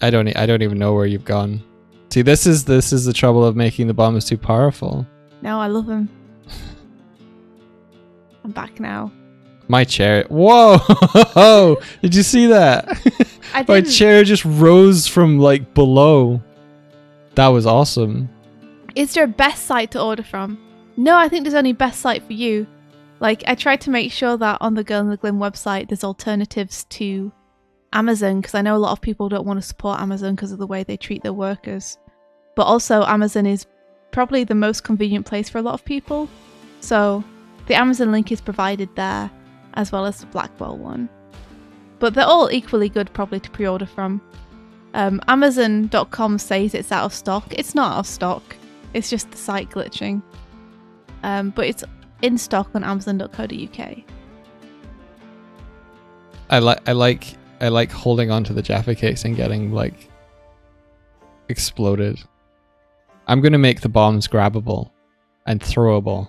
I don't. e- I don't even know where you've gone. See, this is this is the trouble of making the bombs too powerful. No, I love him. I'm back now. My chair. Whoa! Did you see that? I My didn't. chair just rose from like below. That was awesome. Is there a best site to order from? No, I think there's only best site for you. Like, I tried to make sure that on the Girl and the Glim website, there's alternatives to Amazon because I know a lot of people don't want to support Amazon because of the way they treat their workers. But also, Amazon is probably the most convenient place for a lot of people. So, the Amazon link is provided there, as well as the Blackwell one. But they're all equally good, probably, to pre order from. Um, Amazon.com says it's out of stock. It's not out of stock. It's just the site glitching. Um, but it's in stock on Amazon.co.uk. I like I like I like holding onto the Jaffa Cake and getting like exploded. I'm gonna make the bombs grabbable and throwable.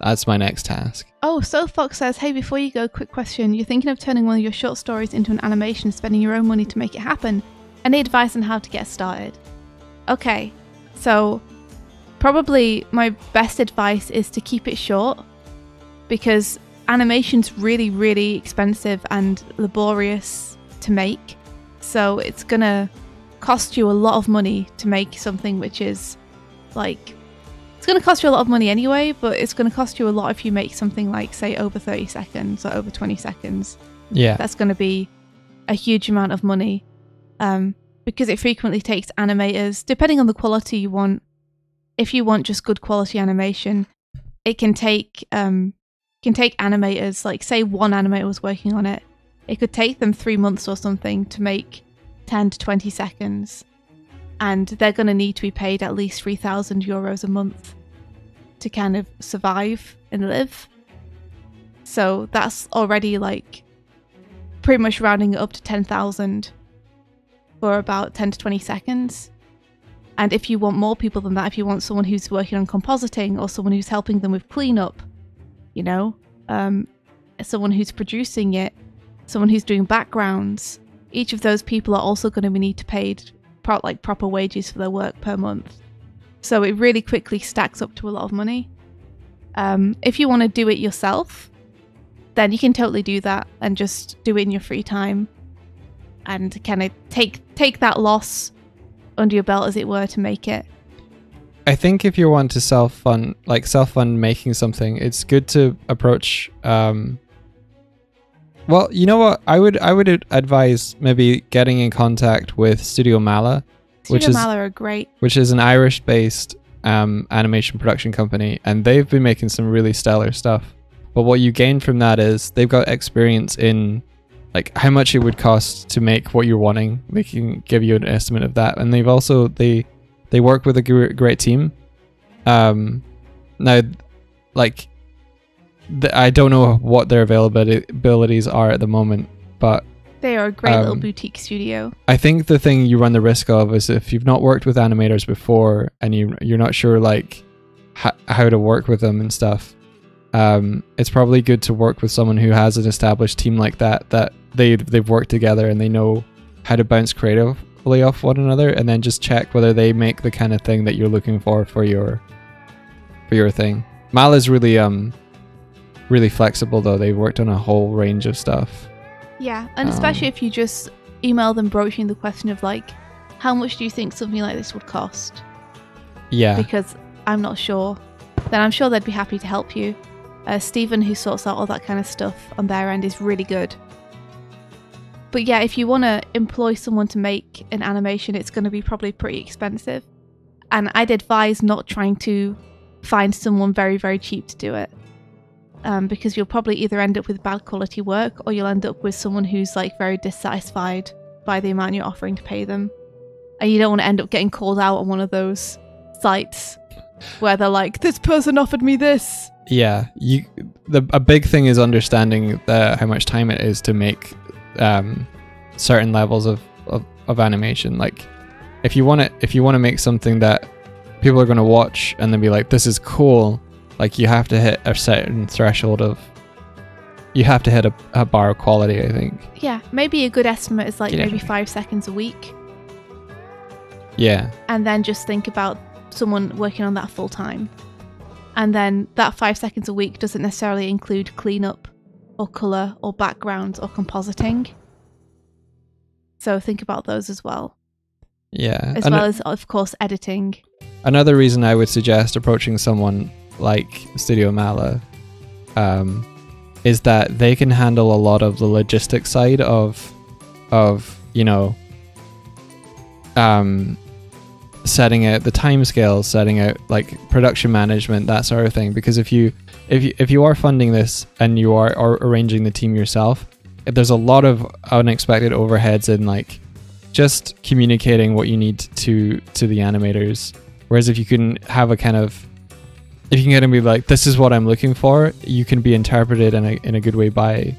That's my next task. Oh, So Fox says, Hey, before you go, quick question. You're thinking of turning one of your short stories into an animation, spending your own money to make it happen. Any advice on how to get started? Okay, so probably my best advice is to keep it short because animation's really, really expensive and laborious to make. So it's gonna cost you a lot of money to make something which is like it's going to cost you a lot of money anyway, but it's going to cost you a lot if you make something like, say, over 30 seconds or over 20 seconds. Yeah. That's going to be a huge amount of money um, because it frequently takes animators, depending on the quality you want. If you want just good quality animation, it can take um, can take animators. Like, say, one animator was working on it, it could take them three months or something to make 10 to 20 seconds and they're going to need to be paid at least 3000 euros a month to kind of survive and live so that's already like pretty much rounding it up to 10,000 for about 10 to 20 seconds and if you want more people than that if you want someone who's working on compositing or someone who's helping them with cleanup you know um, someone who's producing it someone who's doing backgrounds each of those people are also going to need to paid pro- like proper wages for their work per month. So it really quickly stacks up to a lot of money. Um, if you want to do it yourself, then you can totally do that and just do it in your free time, and kind of take take that loss under your belt, as it were, to make it. I think if you want to self fund, like self fund making something, it's good to approach. Um, well, you know what? I would I would advise maybe getting in contact with Studio Mala, Which Studio is- Mala are great. which is an Irish-based um, animation production company, and they've been making some really stellar stuff. But what you gain from that is they've got experience in like how much it would cost to make what you're wanting. They can give you an estimate of that, and they've also they they work with a great team. Um, now, like, th- I don't know what their availability abilities are at the moment, but They are a great little Um, boutique studio. I think the thing you run the risk of is if you've not worked with animators before and you you're not sure like how to work with them and stuff. Um, it's probably good to work with someone who has an established team like that that they they've worked together and they know how to bounce creatively off one another and then just check whether they make the kind of thing that you're looking for for your for your thing. Mal is really um really flexible though. They've worked on a whole range of stuff. Yeah, and especially Um, if you just email them broaching the question of like, how much do you think something like this would cost? Yeah. Because I'm not sure. Then I'm sure they'd be happy to help you. Uh, Stephen, who sorts out all that kind of stuff on their end, is really good. But yeah, if you want to employ someone to make an animation, it's going to be probably pretty expensive. And I'd advise not trying to find someone very, very cheap to do it. Um, because you'll probably either end up with bad quality work or you'll end up with someone who's like very dissatisfied by the amount you're offering to pay them. And you don't want to end up getting called out on one of those sites where they're like, this person offered me this. Yeah you the a big thing is understanding the how much time it is to make um certain levels of of, of animation like if you want to if you want to make something that people are going to watch and then be like this is cool like you have to hit a certain threshold of you have to hit a, a bar of quality i think Yeah, maybe a good estimate is like Yeah. maybe five seconds a week. yeah And then just think about someone working on that full time. And then that five seconds a week doesn't necessarily include cleanup or colour or background or compositing. So think about those as well. yeah As And well as, of course, editing. another reason I would suggest approaching someone like Studio Mala um, is that they can handle a lot of the logistics side of of you know um, setting out the timescales, setting out like production management, that sort of thing. Because if you if you, if you are funding this and you are, are arranging the team yourself, there's a lot of unexpected overheads in like just communicating what you need to to the animators. Whereas if you can have a kind of if you can get to be like, this is what I'm looking for, you can be interpreted in a in a good way by,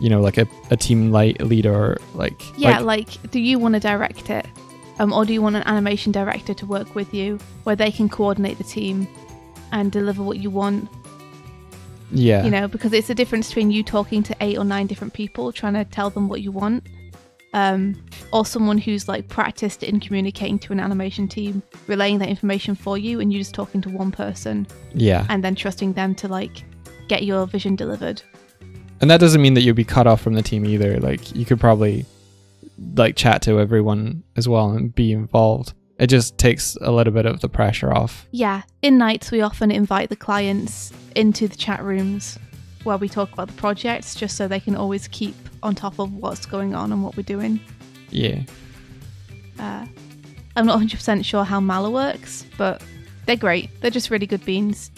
you know, like a, a team light leader like Yeah, like- like, do you want to direct it? Um, or do you want an animation director to work with you where they can coordinate the team and deliver what you want? yeah You know, because it's a difference between you talking to eight or nine different people trying to tell them what you want. Um, or someone who's like practiced in communicating to an animation team, relaying that information for you, and you just talking to one person yeah and then trusting them to like get your vision delivered. and that doesn't mean that you'll be cut off from the team either like you could probably like chat to everyone as well and be involved it just takes a little bit of the pressure off Yeah, in nights we often invite the clients into the chat rooms where we talk about the projects just so they can always keep on top of what's going on and what we're doing. yeah Uh, I'm not 100% sure how Mala works, but they're great. They're just really good beans.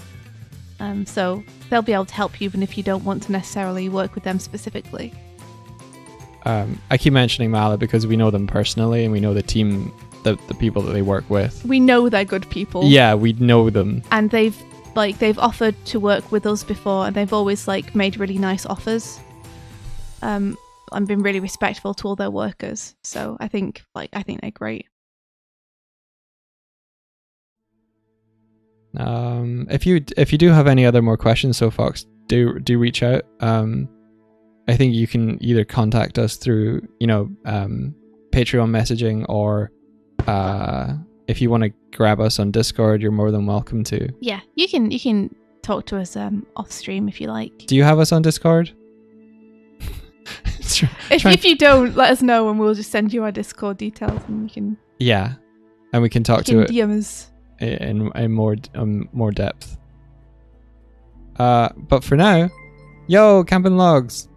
Um, so they'll be able to help you even if you don't want to necessarily work with them specifically. Um, i keep mentioning mala because we know them personally and we know the team the, the people that they work with. We know they're good people. yeah we know them. And they've like they've offered to work with us before and they've always like made really nice offers. Um and been really respectful to all their workers. So i think like i think they're great. Um, if you if you do have any other more questions, so Fox, do do reach out. Um, I think you can either contact us through you know um, Patreon messaging or uh, if you want to grab us on Discord, you're more than welcome to. yeah you can you can talk to us um off stream if you like Do you have us on Discord? Try- if, try- if you don't let us know and we'll just send you our discord details and you can, yeah, and we can talk to can it in in more um, more depth. Uh, but for now, yo, camping logs.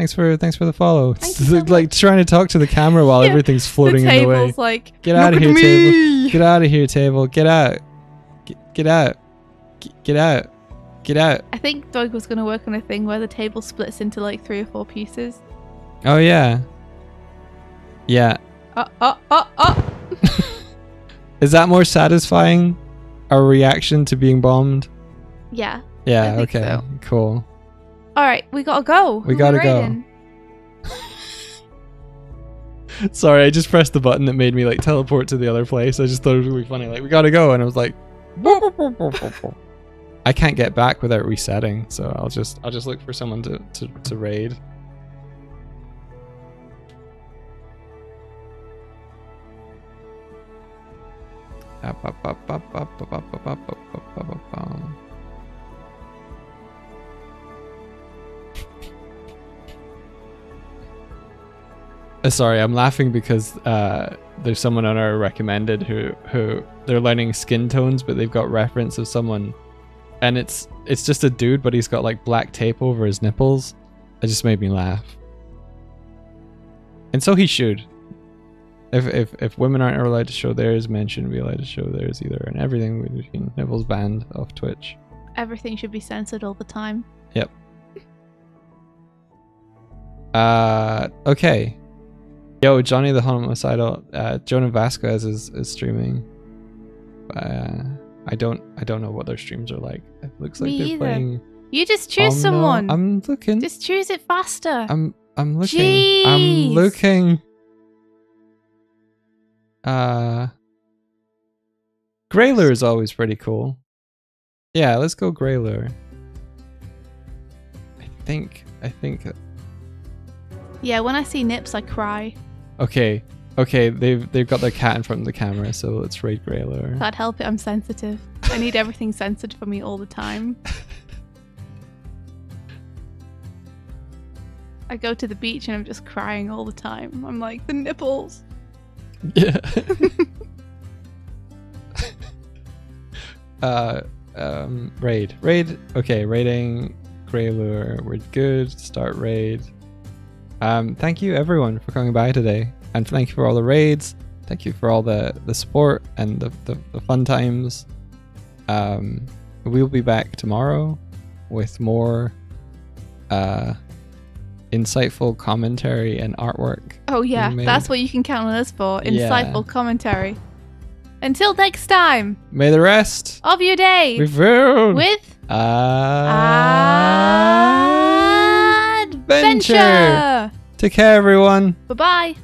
Thanks for thanks for the follow. Thank It's so like trying to talk to the camera while Yeah, everything's floating the in the way. like Get out of here, table. Get out of here, table. Get out. Get, get out. Get, get out. Get out. i think doug was going to work on a thing where the table splits into like three or four pieces Oh yeah. Yeah. oh oh oh oh Is that more satisfying? Our reaction to being bombed? yeah Yeah. Okay. so. Cool. All right we gotta go We gotta go. Sorry, I just pressed the button that made me like teleport to the other place. I just thought it was really funny. Like, we gotta go, and I was like, I can't get back without resetting, so I'll just I'll just look for someone to to, to raid. Uh, Sorry, I'm laughing because uh, there's someone on our recommended who who they're learning skin tones, but they've got reference of someone, and it's it's just a dude, but he's got like black tape over his nipples. It just made me laugh, and so he should. If if if women aren't allowed to show theirs, men shouldn't be allowed to show theirs either, and everything between nipples banned off Twitch. Everything should be censored all the time. Yep. uh, okay. Yo, Johnny the Homicidal, uh, Jhonen Vasquez is, is streaming. Uh, I don't I don't know what their streams are like. It looks like Me they're either. playing. You just choose someone. I'm looking. Just choose it faster. I'm I'm looking. I'm looking. Uh, Graylure is always pretty cool. Yeah, let's go Graylure. I think I think yeah, when I see nips, I cry. Okay, okay, they've they've got their cat in front of the camera, so let's raid Graylure. Can't help it. I'm sensitive. I need everything censored for me all the time. I go to the beach and I'm just crying all the time. I'm like the nipples. Yeah. uh, um, raid, raid. Okay, raiding Graylure. We're good. Start raid. Um, thank you everyone for coming by today, and thank you for all the raids. Thank you for all the the support and the the, the fun times. Um, we'll be back tomorrow with more uh insightful commentary and artwork. Oh yeah, that's what you can count on us for. Yeah. Insightful commentary. Until next time, May the rest of your day reveal with adventure. adventure. Take care, everyone. Bye bye.